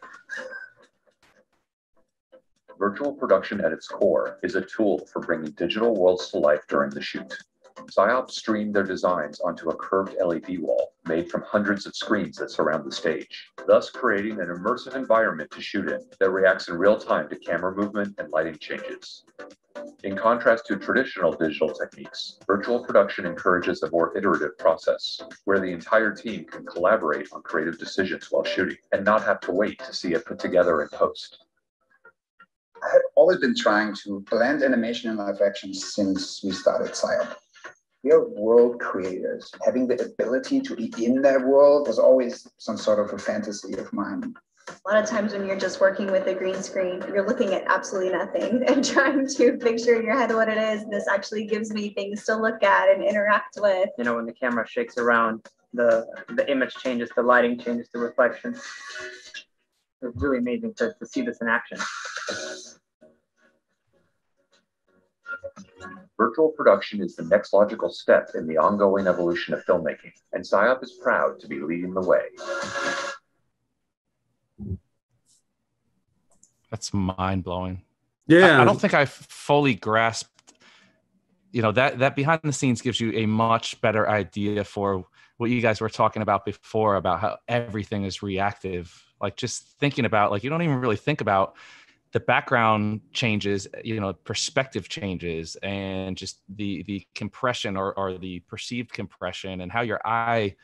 Virtual production at its core is a tool for bringing digital worlds to life during the shoot. PSYOP streamed their designs onto a curved LED wall made from hundreds of screens that surround the stage, thus creating an immersive environment to shoot in that reacts in real time to camera movement and lighting changes. In contrast to traditional digital techniques, virtual production encourages a more iterative process, where the entire team can collaborate on creative decisions while shooting and not have to wait to see it put together in post. I have always been trying to blend animation and live action since we started PSYOP we are world creators. Having the ability to be in that world was always some sort of a fantasy of mine. A lot of times when you're just working with a green screen, you're looking at absolutely nothing and trying to picture in your head what it is. This actually gives me things to look at and interact with. You know, when the camera shakes around, the the image changes, the lighting changes, the reflection. It's really amazing to, to see this in action. Virtual production is the next logical step in the ongoing evolution of filmmaking, and PSYOP is proud to be leading the way. That's mind blowing. Yeah. I, I, don't think I fully grasped, you know, that that behind the scenes gives you a much better idea for what you guys were talking about before about how everything is reactive. Like just thinking about like you don't even really think about the background changes you know perspective changes and just the the compression or, or the perceived compression and how your eye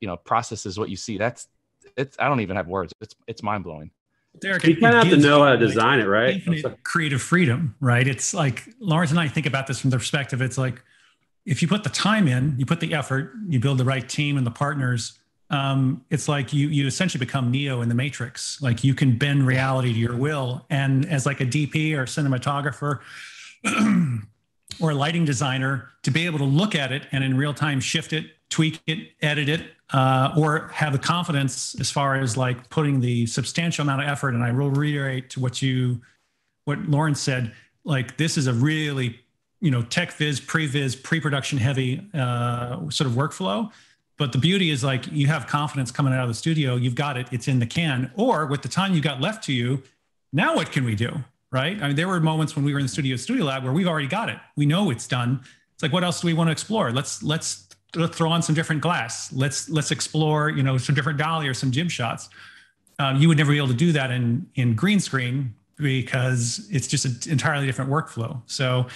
you know processes what you see that's it's i don't even have words it's it's mind-blowing Derek, you kind of have to know how to design it, right? Creative freedom, right? It's like Lawrence and I think about this from the perspective. It's like if you put the time in, you put the effort, you build the right team and the partners, um, it's like you you essentially become Neo in the Matrix. Like you can bend reality to your will, and as like a DP or cinematographer or a lighting designer, to be able to look at it and in real time shift it, tweak it, edit it, uh, or have the confidence as far as like putting the substantial amount of effort. And I will reiterate to what you, what Lawrence said. Like this is a really you know tech viz, pre viz, pre production heavy uh, sort of workflow but the beauty is like you have confidence coming out of the studio, you've got it, it's in the can. Or with the time you got left to you, now what can we do? Right. I mean, there were moments when we were in the studio, Studio Lab, where we've already got it. We know it's done. It's like, what else do we want to explore? Let's let's let's throw on some different glass. Let's let's explore, you know, some different dolly or some jib shots. Um, you would never be able to do that in in green screen because it's just an entirely different workflow. So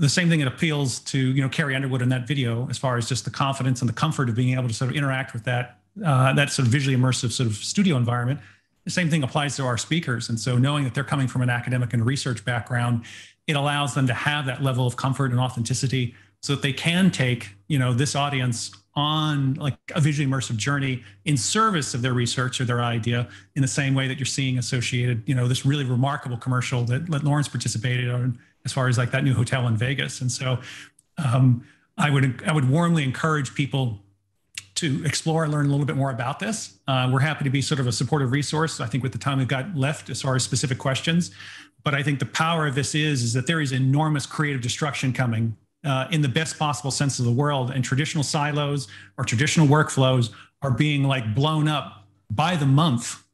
the same thing that appeals to you know Carrie Underwood in that video, as far as just the confidence and the comfort of being able to sort of interact with that uh, that sort of visually immersive sort of studio environment. The same thing applies to our speakers, and so knowing that they're coming from an academic and research background, it allows them to have that level of comfort and authenticity, so that they can take you know this audience on like a visually immersive journey in service of their research or their idea in the same way that you're seeing associated you know this really remarkable commercial that, that lawrence participated on as far as like that new hotel in vegas and so um, i would i would warmly encourage people to explore and learn a little bit more about this uh, we're happy to be sort of a supportive resource i think with the time we've got left as far as specific questions but i think the power of this is is that there is enormous creative destruction coming uh, in the best possible sense of the world. And traditional silos or traditional workflows are being like blown up by the month.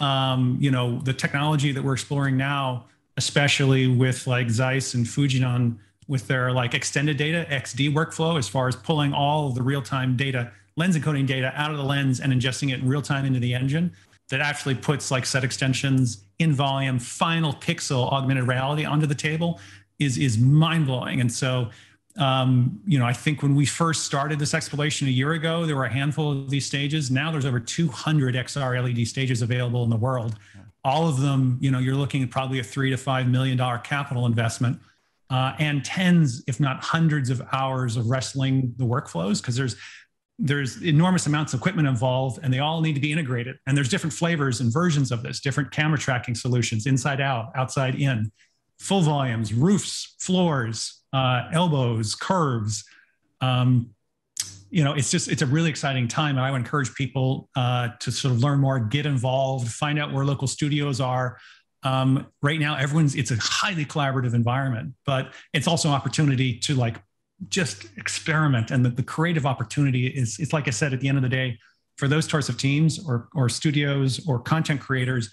Um, you know, the technology that we're exploring now, especially with like Zeiss and Fujinon with their like extended data XD workflow, as far as pulling all the real-time data, lens encoding data out of the lens and ingesting it in real time into the engine that actually puts like set extensions in volume, final pixel augmented reality onto the table is is mind blowing. And so um, you know, I think when we first started this exploration a year ago, there were a handful of these stages. Now there's over 200 XR LED stages available in the world. All of them, you know, you're looking at probably a three to five million dollar capital investment, uh, and tens, if not hundreds, of hours of wrestling the workflows because there's there's enormous amounts of equipment involved and they all need to be integrated and there's different flavors and versions of this different camera tracking solutions inside out outside in full volumes roofs floors uh, elbows, curves. Um, you know, it's just it's a really exciting time, and I would encourage people uh, to sort of learn more, get involved, find out where local studios are. Um, right now, everyone's it's a highly collaborative environment, but it's also an opportunity to like just experiment, and the, the creative opportunity is it's like I said at the end of the day, for those sorts of teams or or studios or content creators,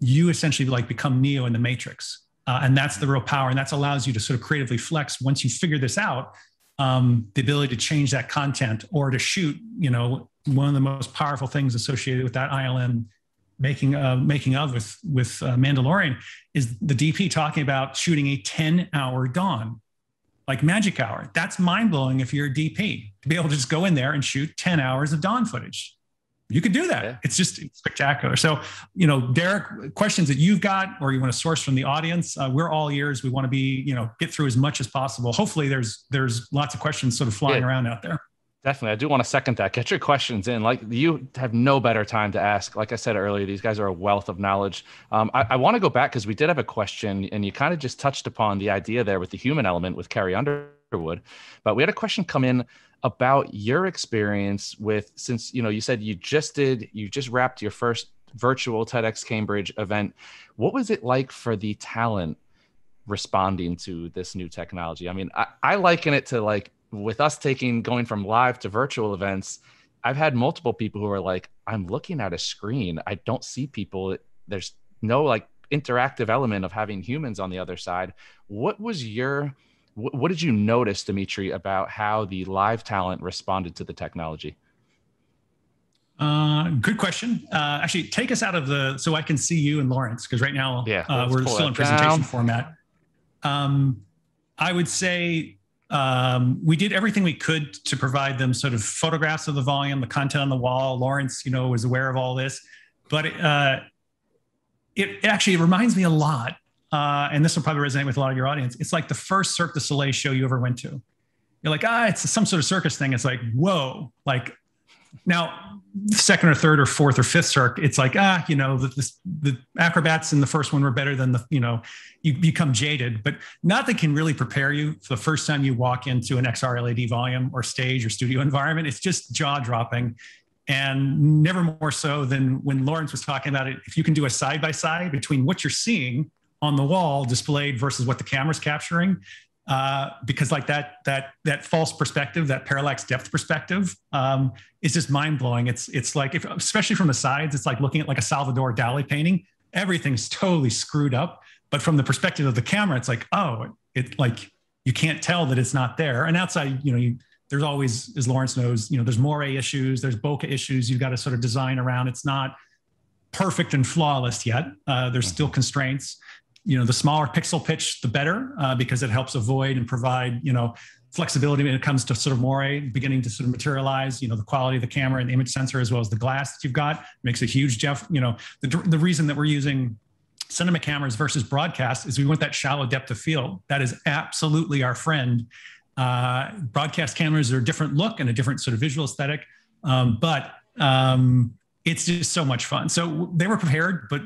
you essentially like become Neo in the Matrix uh, and that's the real power. And that allows you to sort of creatively flex once you figure this out, um, the ability to change that content or to shoot, you know, one of the most powerful things associated with that ILM making uh, making of with with uh, Mandalorian is the DP talking about shooting a 10 hour dawn, like magic hour. That's mind blowing if you're a DP to be able to just go in there and shoot 10 hours of dawn footage you could do that. Yeah. It's just spectacular. So, you know, Derek, questions that you've got or you want to source from the audience, uh, we're all ears. We want to be, you know, get through as much as possible. Hopefully, there's there's lots of questions sort of flying yeah. around out there. Definitely, I do want to second that. Get your questions in. Like you have no better time to ask. Like I said earlier, these guys are a wealth of knowledge. Um, I, I want to go back because we did have a question, and you kind of just touched upon the idea there with the human element with Carrie Underwood. But we had a question come in about your experience with since you know you said you just did you just wrapped your first virtual TEDx Cambridge event. What was it like for the talent responding to this new technology? I mean, I, I liken it to like with us taking going from live to virtual events. I've had multiple people who are like, I'm looking at a screen. I don't see people. There's no like interactive element of having humans on the other side. What was your what did you notice, Dmitri, about how the live talent responded to the technology? Uh, good question. Uh, actually, take us out of the so I can see you and Lawrence because right now yeah, uh, we're still in presentation down. format. Um, I would say um, we did everything we could to provide them sort of photographs of the volume, the content on the wall. Lawrence, you know, was aware of all this, but uh, it, it actually reminds me a lot uh, and this will probably resonate with a lot of your audience. It's like the first Cirque du Soleil show you ever went to. You're like, ah, it's some sort of circus thing. It's like, whoa, like now, second or third or fourth or fifth Cirque, it's like, ah, you know, the, the, the acrobats in the first one were better than the, you know, you become jaded, but nothing can really prepare you for the first time you walk into an XR LED volume or stage or studio environment. It's just jaw dropping and never more so than when Lawrence was talking about it. If you can do a side by side between what you're seeing on the wall displayed versus what the camera's capturing uh, because like that that that false perspective, that parallax depth perspective, um, is just mind blowing. It's it's like if especially from the sides, it's like looking at like a Salvador Dali painting. Everything's totally screwed up, but from the perspective of the camera, it's like oh, it like you can't tell that it's not there. And outside, you know, you, there's always, as Lawrence knows, you know, there's moire issues, there's bokeh issues. You've got to sort of design around. It's not perfect and flawless yet. Uh, there's still constraints you know the smaller pixel pitch the better uh, because it helps avoid and provide you know flexibility when it comes to sort of more beginning to sort of materialize you know the quality of the camera and the image sensor as well as the glass that you've got. Makes a huge jeff you know the, the reason that we're using cinema cameras versus broadcast is we want that shallow depth of field. That is absolutely our friend. Uh, broadcast cameras are a different look and a different sort of visual aesthetic um, but um, it's just so much fun. So they were prepared but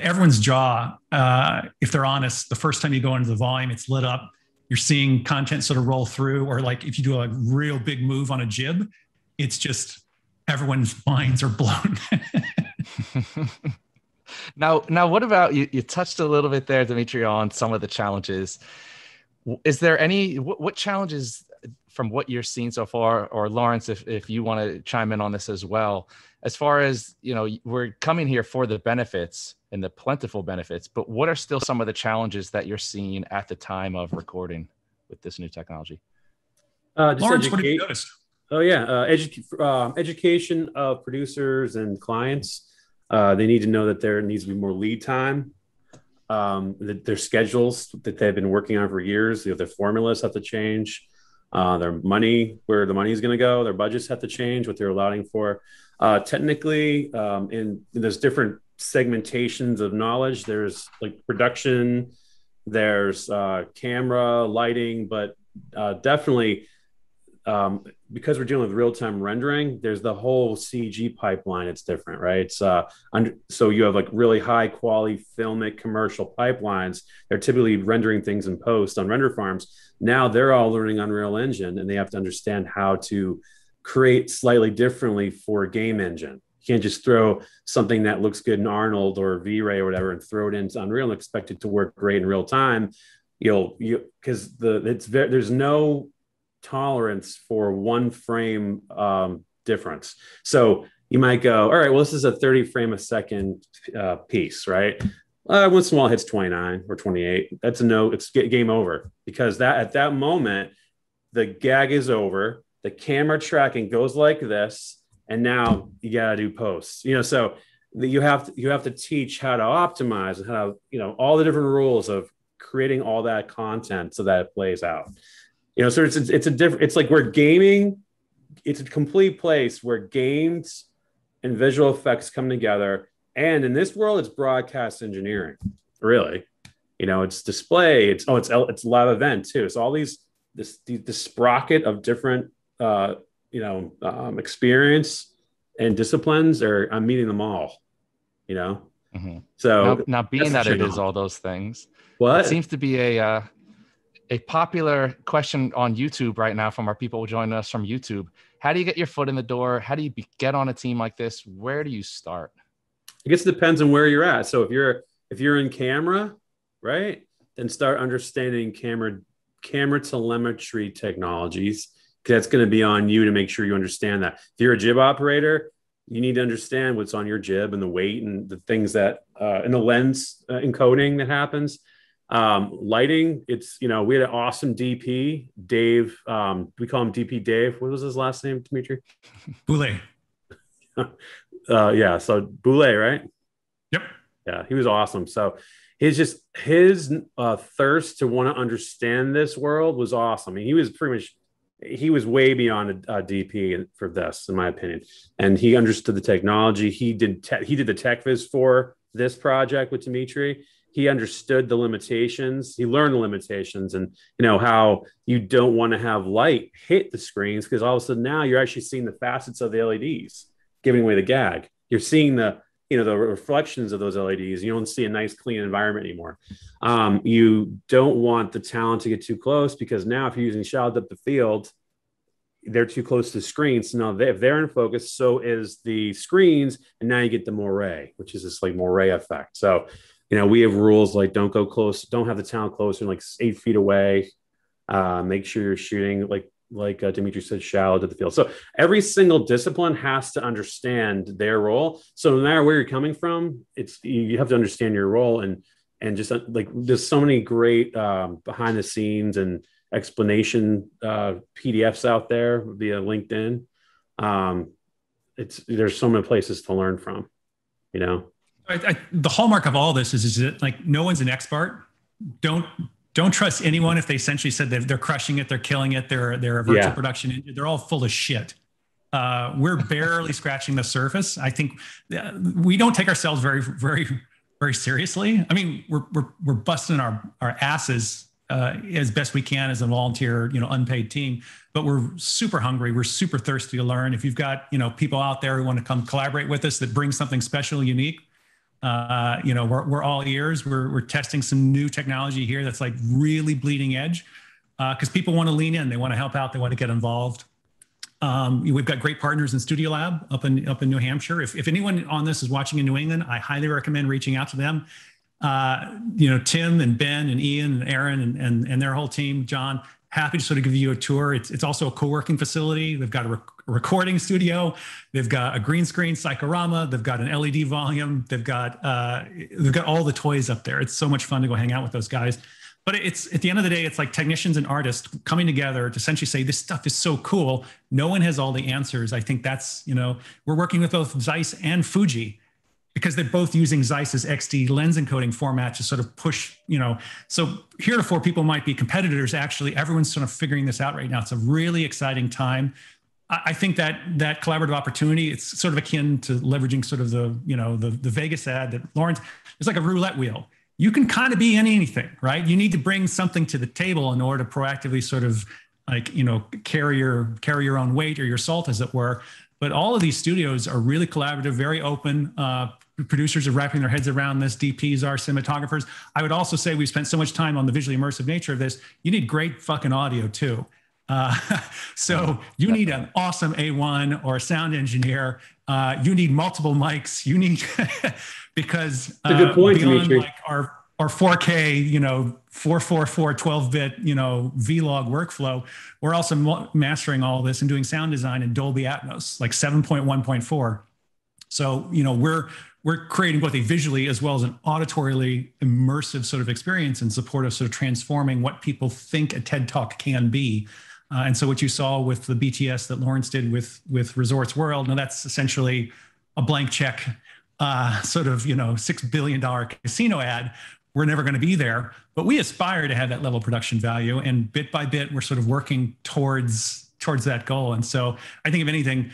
everyone's jaw uh, if they're honest the first time you go into the volume it's lit up you're seeing content sort of roll through, or like if you do a real big move on a jib, it's just everyone's minds are blown. now, now, what about you? You touched a little bit there, Dmitri, on some of the challenges. Is there any what, what challenges from what you're seeing so far, or Lawrence, if if you want to chime in on this as well, as far as you know, we're coming here for the benefits and the plentiful benefits, but what are still some of the challenges that you're seeing at the time of recording with this new technology? Uh, Lawrence, educate- what have you noticed? Oh yeah, uh, edu- uh, education of producers and clients. Uh, they need to know that there needs to be more lead time. Um, that their schedules that they've been working on for years, you know, their formulas have to change. Uh, their money, where the money is going to go, their budgets have to change, what they're allowing for. Uh, technically, um, and there's different segmentations of knowledge. There's like production, there's uh, camera, lighting, but uh, definitely um, because we're dealing with real time rendering, there's the whole CG pipeline. It's different, right? It's uh, under, so you have like really high quality filmic commercial pipelines. They're typically rendering things in post on render farms. Now they're all learning Unreal Engine, and they have to understand how to create slightly differently for game engine You can't just throw something that looks good in Arnold or V-Ray or whatever and throw it into Unreal and expect it to work great in real time. You'll you because the it's very there's no tolerance for one frame um, difference. So you might go, all right, well, this is a 30 frame a second uh, piece, right? Uh, once in a while, it hits 29 or 28. That's a no. It's game over because that at that moment, the gag is over. The camera tracking goes like this and now you got to do posts you know so you have to you have to teach how to optimize and how to, you know all the different rules of creating all that content so that it plays out you know so it's it's a different it's like we're gaming it's a complete place where games and visual effects come together. And in this world it's broadcast engineering really. You know it's display it's oh it's it's live event too. So all these this the, the sprocket of different uh you know um, experience and disciplines or i'm meeting them all you know? Mm-hmm. so now, now being that it is all those things what? it seems to be a uh, a popular question on youtube right now from our people joining us from youtube. How do you get your foot in the door? How do you be, get on a team like this? Where do you start? I guess it depends on where you're at. So if you're if you're in camera right then start understanding camera camera telemetry technologies that's going to be on you to make sure you understand that. If you're a jib operator, you need to understand what's on your jib and the weight and the things that uh, and the lens uh, encoding that happens. Um, lighting, it's you know we had an awesome DP, Dave. Um, we call him DP Dave. What was his last name, Dmitri? Boulay. uh, yeah, so Boulay, right? Yep. Yeah, he was awesome. So his just his uh, thirst to want to understand this world was awesome. I mean, he was pretty much he was way beyond a, a, DP for this, in my opinion. And he understood the technology. He did te- he did the tech viz for this project with Dmitri. He understood the limitations. He learned the limitations, and you know how you don't want to have light hit the screens because all of a sudden now you're actually seeing the facets of the LEDs, giving away the gag. You're seeing the you know the reflections of those LEDs. You don't see a nice clean environment anymore. Um, you don't want the talent to get too close because now if you're using shallow depth of field, they're too close to the screens. So now they, if they're in focus, so is the screens, and now you get the moire, which is this like moire effect. So you know we have rules like don't go close, don't have the talent closer, than like eight feet away. Uh, make sure you're shooting like like uh, Dmitri said, shallow to the field. So every single discipline has to understand their role. So no matter where you're coming from, it's you have to understand your role and and just uh, like there's so many great um, behind the scenes and explanation uh, PDFs out there via LinkedIn. Um, it's there's so many places to learn from, you know. I, I, the hallmark of all this is, is that like no one's an expert. Don't don't trust anyone if they essentially said that they're crushing it, they're killing it, they're they're a virtual yeah. production. They're all full of shit. Uh, we're barely scratching the surface. I think uh, we don't take ourselves very very very seriously. I mean, we're we're we're busting our our asses uh, as best we can as a volunteer, you know, unpaid team. But we're super hungry. We're super thirsty to learn. If you've got, you know, people out there who want to come collaborate with us that bring something special, unique, uh, you know, we're, we're all ears. We're, we're testing some new technology here that's like really bleeding edge because uh, people want to lean in. They want to help out. They want to get involved. Um, we've got great partners in Studio Lab up in up in New Hampshire. If, if anyone on this is watching in New England, I highly recommend reaching out to them uh, you know, Tim and Ben and Ian and Aaron and, and, and their whole team, John, happy to sort of give you a tour. It's, it's also a co-working facility. They've got a, rec- recording studio. They've got a green screen cyclorama. They've got an LED volume. They've got, uh, they've got all the toys up there. It's so much fun to go hang out with those guys. But it's at the end of the day, it's like technicians and artists coming together to essentially say, this stuff is so cool. No one has all the answers. I think that's, you know, we're working with both Zeiss and Fuji because they're both using Zeiss's XD lens encoding format to sort of push, you know. So heretofore, people might be competitors. Actually, everyone's sort of figuring this out right now. It's a really exciting time. I think that that collaborative opportunity, it's sort of akin to leveraging sort of the, you know, the, the Vegas ad that Lawrence, it's like a roulette wheel. You can kind of be in anything, right? You need to bring something to the table in order to proactively sort of like, you know, carry your carry your own weight or your salt, as it were. But all of these studios are really collaborative, very open. Uh, producers are wrapping their heads around this. DPs are cinematographers. I would also say we've spent so much time on the visually immersive nature of this. You need great fucking audio too. Uh, so you need an awesome A1 or a sound engineer. Uh, you need multiple mics. You need because uh, good point, beyond Dmitri. like our our 4K, you know, 444 12-bit, you know, V-Log workflow. We're also mastering all this and doing sound design in Dolby Atmos, like 7.1.4. So, you know, we're we're creating both a visually as well as an auditorily immersive sort of experience in support of sort of transforming what people think a TED Talk can be. Uh, and so what you saw with the BTS that Lawrence did with with Resorts World, now that's essentially a blank check, uh, sort of you know six billion dollar casino ad. We're never going to be there, but we aspire to have that level of production value, and bit by bit, we're sort of working towards towards that goal. And so I think if anything,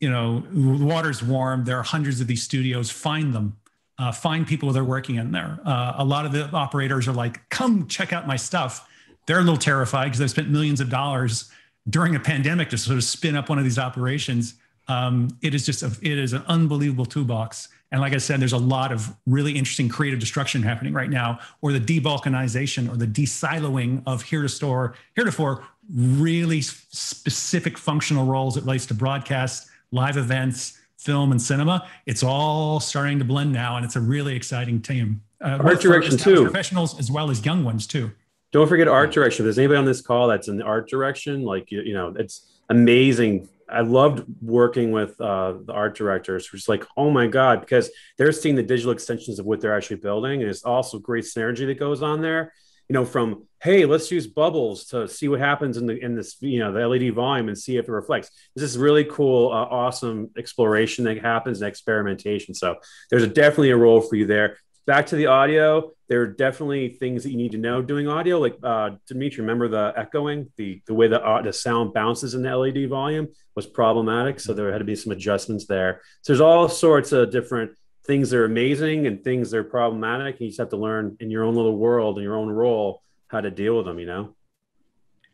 you know, the water's warm. There are hundreds of these studios. Find them. Uh, find people that are working in there. Uh, a lot of the operators are like, "Come check out my stuff." They're a little terrified because they've spent millions of dollars during a pandemic to sort of spin up one of these operations. Um, it is just a, it is an unbelievable toolbox. And like I said, there's a lot of really interesting creative destruction happening right now, or the debalkanization or the desiloing of heretofore, heretofore really specific functional roles it relates to broadcast live events, film, and cinema. It's all starting to blend now, and it's a really exciting team. Uh, art direction too. Professionals as well as young ones too. Don't forget art direction. If there's anybody on this call that's in the art direction, like you, you know, it's amazing. I loved working with uh, the art directors, which is like, oh my god, because they're seeing the digital extensions of what they're actually building, and it's also great synergy that goes on there you know, from hey, let's use bubbles to see what happens in the in this, you know, the LED volume and see if it reflects. This is really cool, uh, awesome exploration that happens and experimentation. So there's a, definitely a role for you there. Back to the audio, there are definitely things that you need to know doing audio. Like uh, Dmitri, remember the echoing, the the way the uh, the sound bounces in the LED volume was problematic. So there had to be some adjustments there. So there's all sorts of different things that are amazing and things that are problematic. And You just have to learn in your own little world, in your own role, how to deal with them, you know?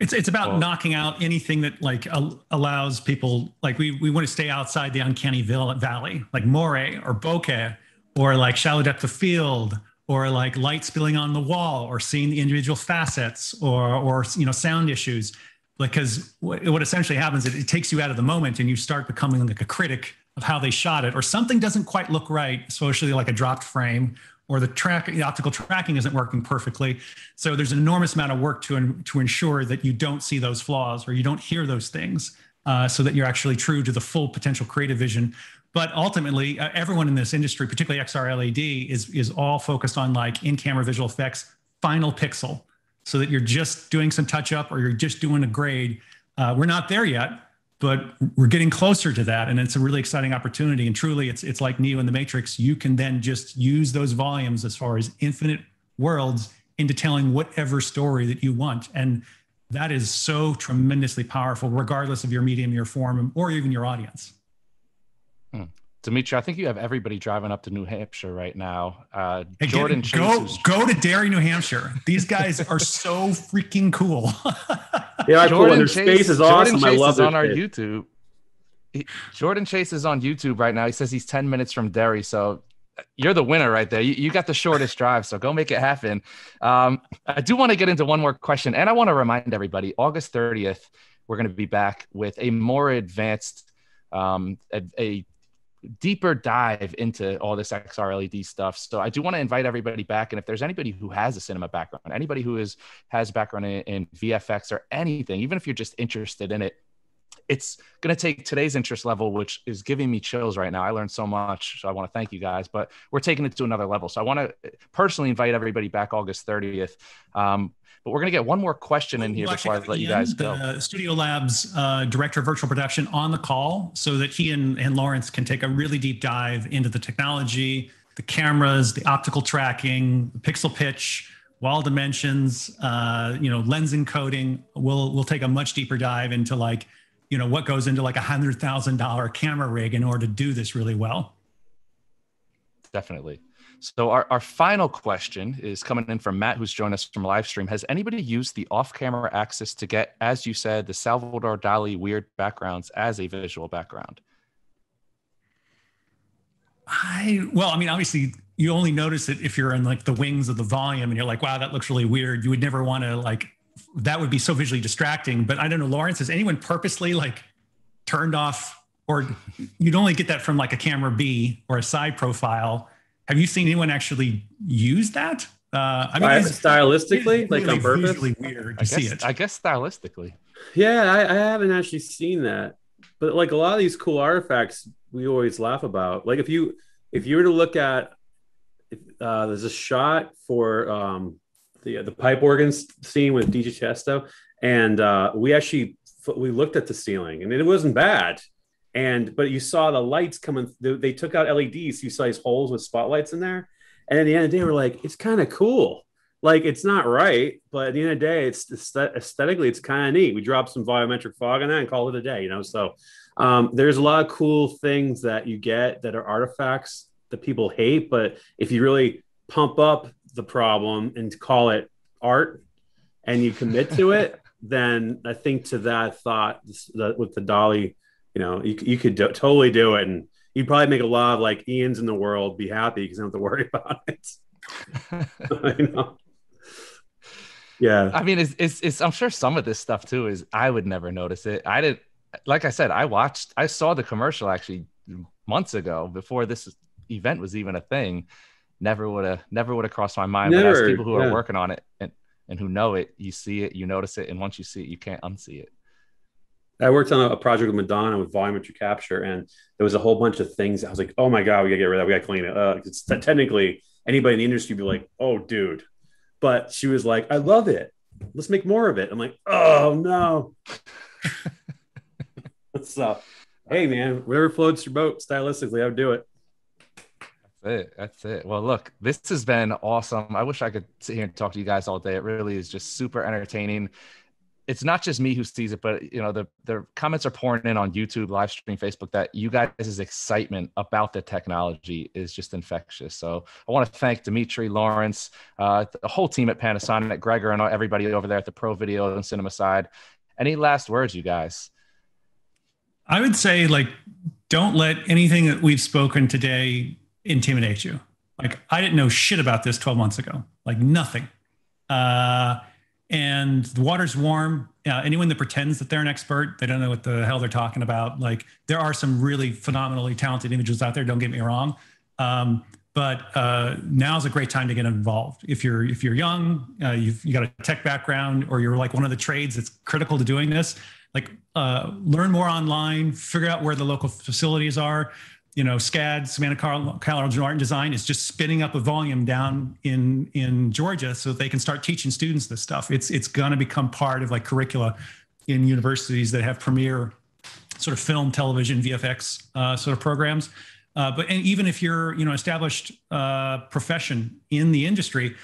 It's, it's about well, knocking out anything that like allows people like we, we want to stay outside the uncanny valley like moire or bokeh or like shallow depth of field or like light spilling on the wall or seeing the individual facets or or you know sound issues because what, what essentially happens is it takes you out of the moment and you start becoming like a critic of how they shot it, or something doesn't quite look right, especially like a dropped frame, or the track, the optical tracking isn't working perfectly. So there's an enormous amount of work to to ensure that you don't see those flaws or you don't hear those things, uh, so that you're actually true to the full potential creative vision. But ultimately, uh, everyone in this industry, particularly XR LED, is is all focused on like in-camera visual effects, final pixel, so that you're just doing some touch up or you're just doing a grade. Uh, we're not there yet, but we're getting closer to that and it's a really exciting opportunity. And truly it's it's like neo in the matrix. You can then just use those volumes as far as infinite worlds into telling whatever story that you want. And that is so tremendously powerful regardless of your medium your form or even your audience. Hmm. Dmitri, I think you have everybody driving up to New Hampshire right now. Uh, hey, Jordan get, go go to Derry, New Hampshire. These guys are so freaking cool. yeah, Jordan cool. Chase, space is awesome. Jordan Chase I love is on our YouTube. He, Jordan Chase is on YouTube right now. He says he's 10 minutes from Derry. So you're the winner right there. You, you got the shortest drive. So go make it happen. Um, I do want to get into one more question. And I want to remind everybody August 30th, we're going to be back with a more advanced, um, a, a deeper dive into all this XR LED stuff. So I do want to invite everybody back. And if there's anybody who has a cinema background, anybody who is has background in, in VFX or anything, even if you're just interested in it, it's going to take today's interest level, which is giving me chills right now. I learned so much. So I want to thank you guys, but we're taking it to another level. So I want to personally invite everybody back August 30th. Um, but we're going to get one more question in here well, before I let you guys go. The Studio Labs uh, director of virtual production on the call so that he and, and Lawrence can take a really deep dive into the technology, the cameras, the optical tracking, the pixel pitch, wall dimensions, uh, you know, lens encoding. We'll we'll take a much deeper dive into like, you know, what goes into like a hundred thousand dollar camera rig in order to do this really well. Definitely. So our, our final question is coming in from Matt, who's joined us from live stream. Has anybody used the off-camera access to get, as you said, the Salvador Dali weird backgrounds as a visual background? I well, I mean, obviously you only notice it if you're in like the wings of the volume and you're like, wow, that looks really weird. You would never want to like that would be so visually distracting. But I don't know, Lawrence, has anyone purposely like turned off or you'd only get that from like a camera B or a side profile have you seen anyone actually use that? Uh, I mean, stylistically, like on purpose. Really weird to I see it. I guess stylistically. Yeah, I, I, haven't actually seen that, but like a lot of these cool artifacts, we always laugh about. Like if you if you were to look at, uh, there's a shot for um, the the pipe organ scene with DJ Tiesto, and uh, we actually we looked at the ceiling, and it wasn't bad and but you saw the lights coming they, they took out leds so you saw these holes with spotlights in there. And at the end of the day we're like it's kind of cool. Like it's not right but at the end of the day it's aesthetically it's kind of neat. We dropped some volumetric fog on that and call it a day you know? So um, there's a lot of cool things that you get that are artifacts that people hate but if you really pump up the problem and call it art and you commit to it then i think to that thought with the Dali you know, you, you could do, totally do it. And you'd probably make a lot of like Ian's in the world be happy because they don't have to worry about it. I know. Yeah. I mean, it's, it's, it's, I'm sure some of this stuff too is I would never notice it. I didn't, like I said, I watched, I saw the commercial actually months ago before this event was even a thing. Never would have, never would have crossed my mind. Never, but as people who yeah. are working on it and, and who know it, you see it, you notice it. And once you see it, you can't unsee it. I worked on a, project with Madonna with volumetric capture, and there was a whole bunch of things. I was like, "Oh my god, we gotta get rid of that. We gotta clean it." Uh, it's technically anybody in the industry be like, "Oh, dude," but she was like, "I love it. Let's make more of it." I'm like, "Oh no." so, hey man, whatever floats your boat stylistically, I would do it. That's it. That's it. Well, look, this has been awesome. I wish I could sit here and talk to you guys all day. It really is just super entertaining it's not just me who sees it, but you know, the the comments are pouring in on YouTube, live stream, Facebook that you guys' excitement about the technology is just infectious. So I want to thank Dmitri, Lawrence, uh, the whole team at Panasonic, Gregor, and everybody over there at the Pro Video and Cinema side. Any last words, you guys? I would say, like, don't let anything that we've spoken today intimidate you. Like, I didn't know shit about this 12 months ago, like nothing. Uh, and the water's warm. Uh, anyone that pretends that they're an expert, they don't know what the hell they're talking about. Like there are some really phenomenally talented individuals out there. Don't get me wrong, um, but uh, now's a great time to get involved. If you're if you're young, uh, you've you got a tech background, or you're like one of the trades that's critical to doing this. Like uh, learn more online, figure out where the local facilities are you know, SCAD, Savannah College Art and Design is just spinning up a volume down in in Georgia so that they can start teaching students this stuff. It's it's going to become part of like curricula in universities that have premier sort of film, television, VFX uh, sort of programs. Uh, but and even if you're you know established uh, profession in the industry,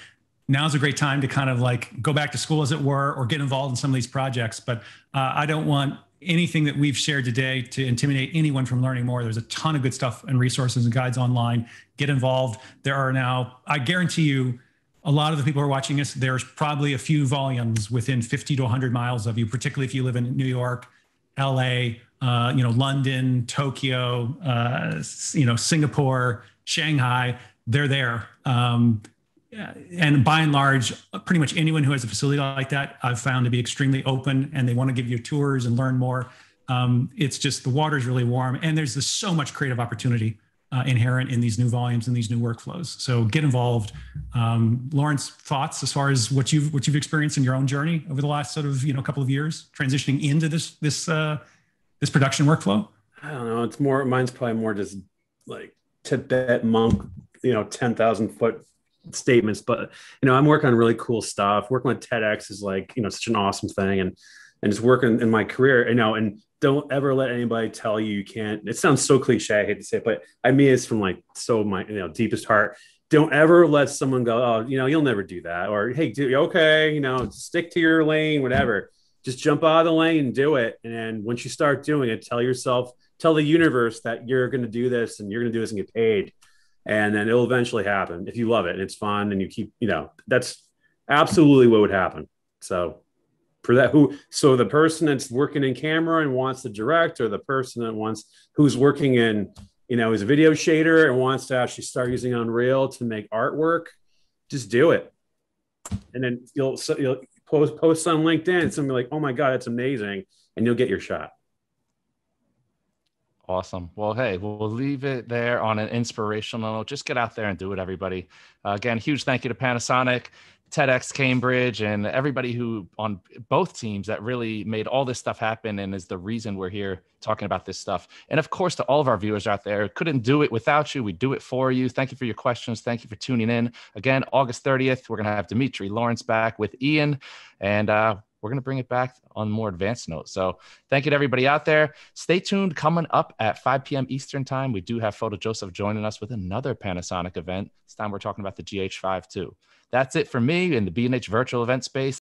now's a great time to kind of like go back to school as it were, or get involved in some of these projects. But uh, I don't want anything that we've shared today to intimidate anyone from learning more. There's a ton of good stuff and resources and guides online. Get involved. There are now, I guarantee you, a lot of the people who are watching us, there's probably a few volumes within 50 to 100 miles of you, particularly if you live in New York, LA, uh, you know, London, Tokyo, uh, you know, Singapore, Shanghai. They're there. Um, and by and large, pretty much anyone who has a facility like that, I've found to be extremely open, and they want to give you tours and learn more. Um, it's just the water is really warm, and there's just so much creative opportunity uh, inherent in these new volumes and these new workflows. So get involved. Um, Lawrence, thoughts as far as what you've what you've experienced in your own journey over the last sort of you know couple of years, transitioning into this this uh, this production workflow. I don't know. It's more mine's probably more just like Tibet monk, you know, ten thousand foot statements. But you know, I'm working on really cool stuff. Working with TEDx is like you know such an awesome thing, and and just working in my career, you know, and don't ever let anybody tell you you can't. It sounds so cliche. I hate to say it, but I mean it's from like so my you know deepest heart. Don't ever let someone go, oh, you know, you'll never do that, or hey, do okay, you know, stick to your lane, whatever. Just jump out of the lane and do it. And then once you start doing it, tell yourself, tell the universe that you're going to do this and you're going to do this and get paid, and then it'll eventually happen. If you love it and it's fun and you keep, you know, that's absolutely what would happen. So for that who so the person that's working in camera and wants to direct or the person that wants who's working in you know is a video shader and wants to actually start using unreal to make artwork just do it. And then you'll so you'll post post on linkedin and somebody like oh my god that's amazing. And you'll get your shot Awesome. Well, hey, we'll leave it there on an inspirational note. Just get out there and do it, everybody. Uh, again, huge thank you to Panasonic. TEDx Cambridge and everybody who on both teams that really made all this stuff happen and is the reason we're here talking about this stuff. And of course, to all of our viewers out there, couldn't do it without you. We do it for you. Thank you for your questions. Thank you for tuning in. Again, August 30th, we're going to have Dmitri Lawrence back with Ian, and uh, we're going to bring it back on more advanced notes. So thank you to everybody out there. Stay tuned. Coming up at 5 p.m. Eastern time, we do have Photo Joseph joining us with another Panasonic event. This time we're talking about the GH5 II. That's it for me in the B&H virtual event space.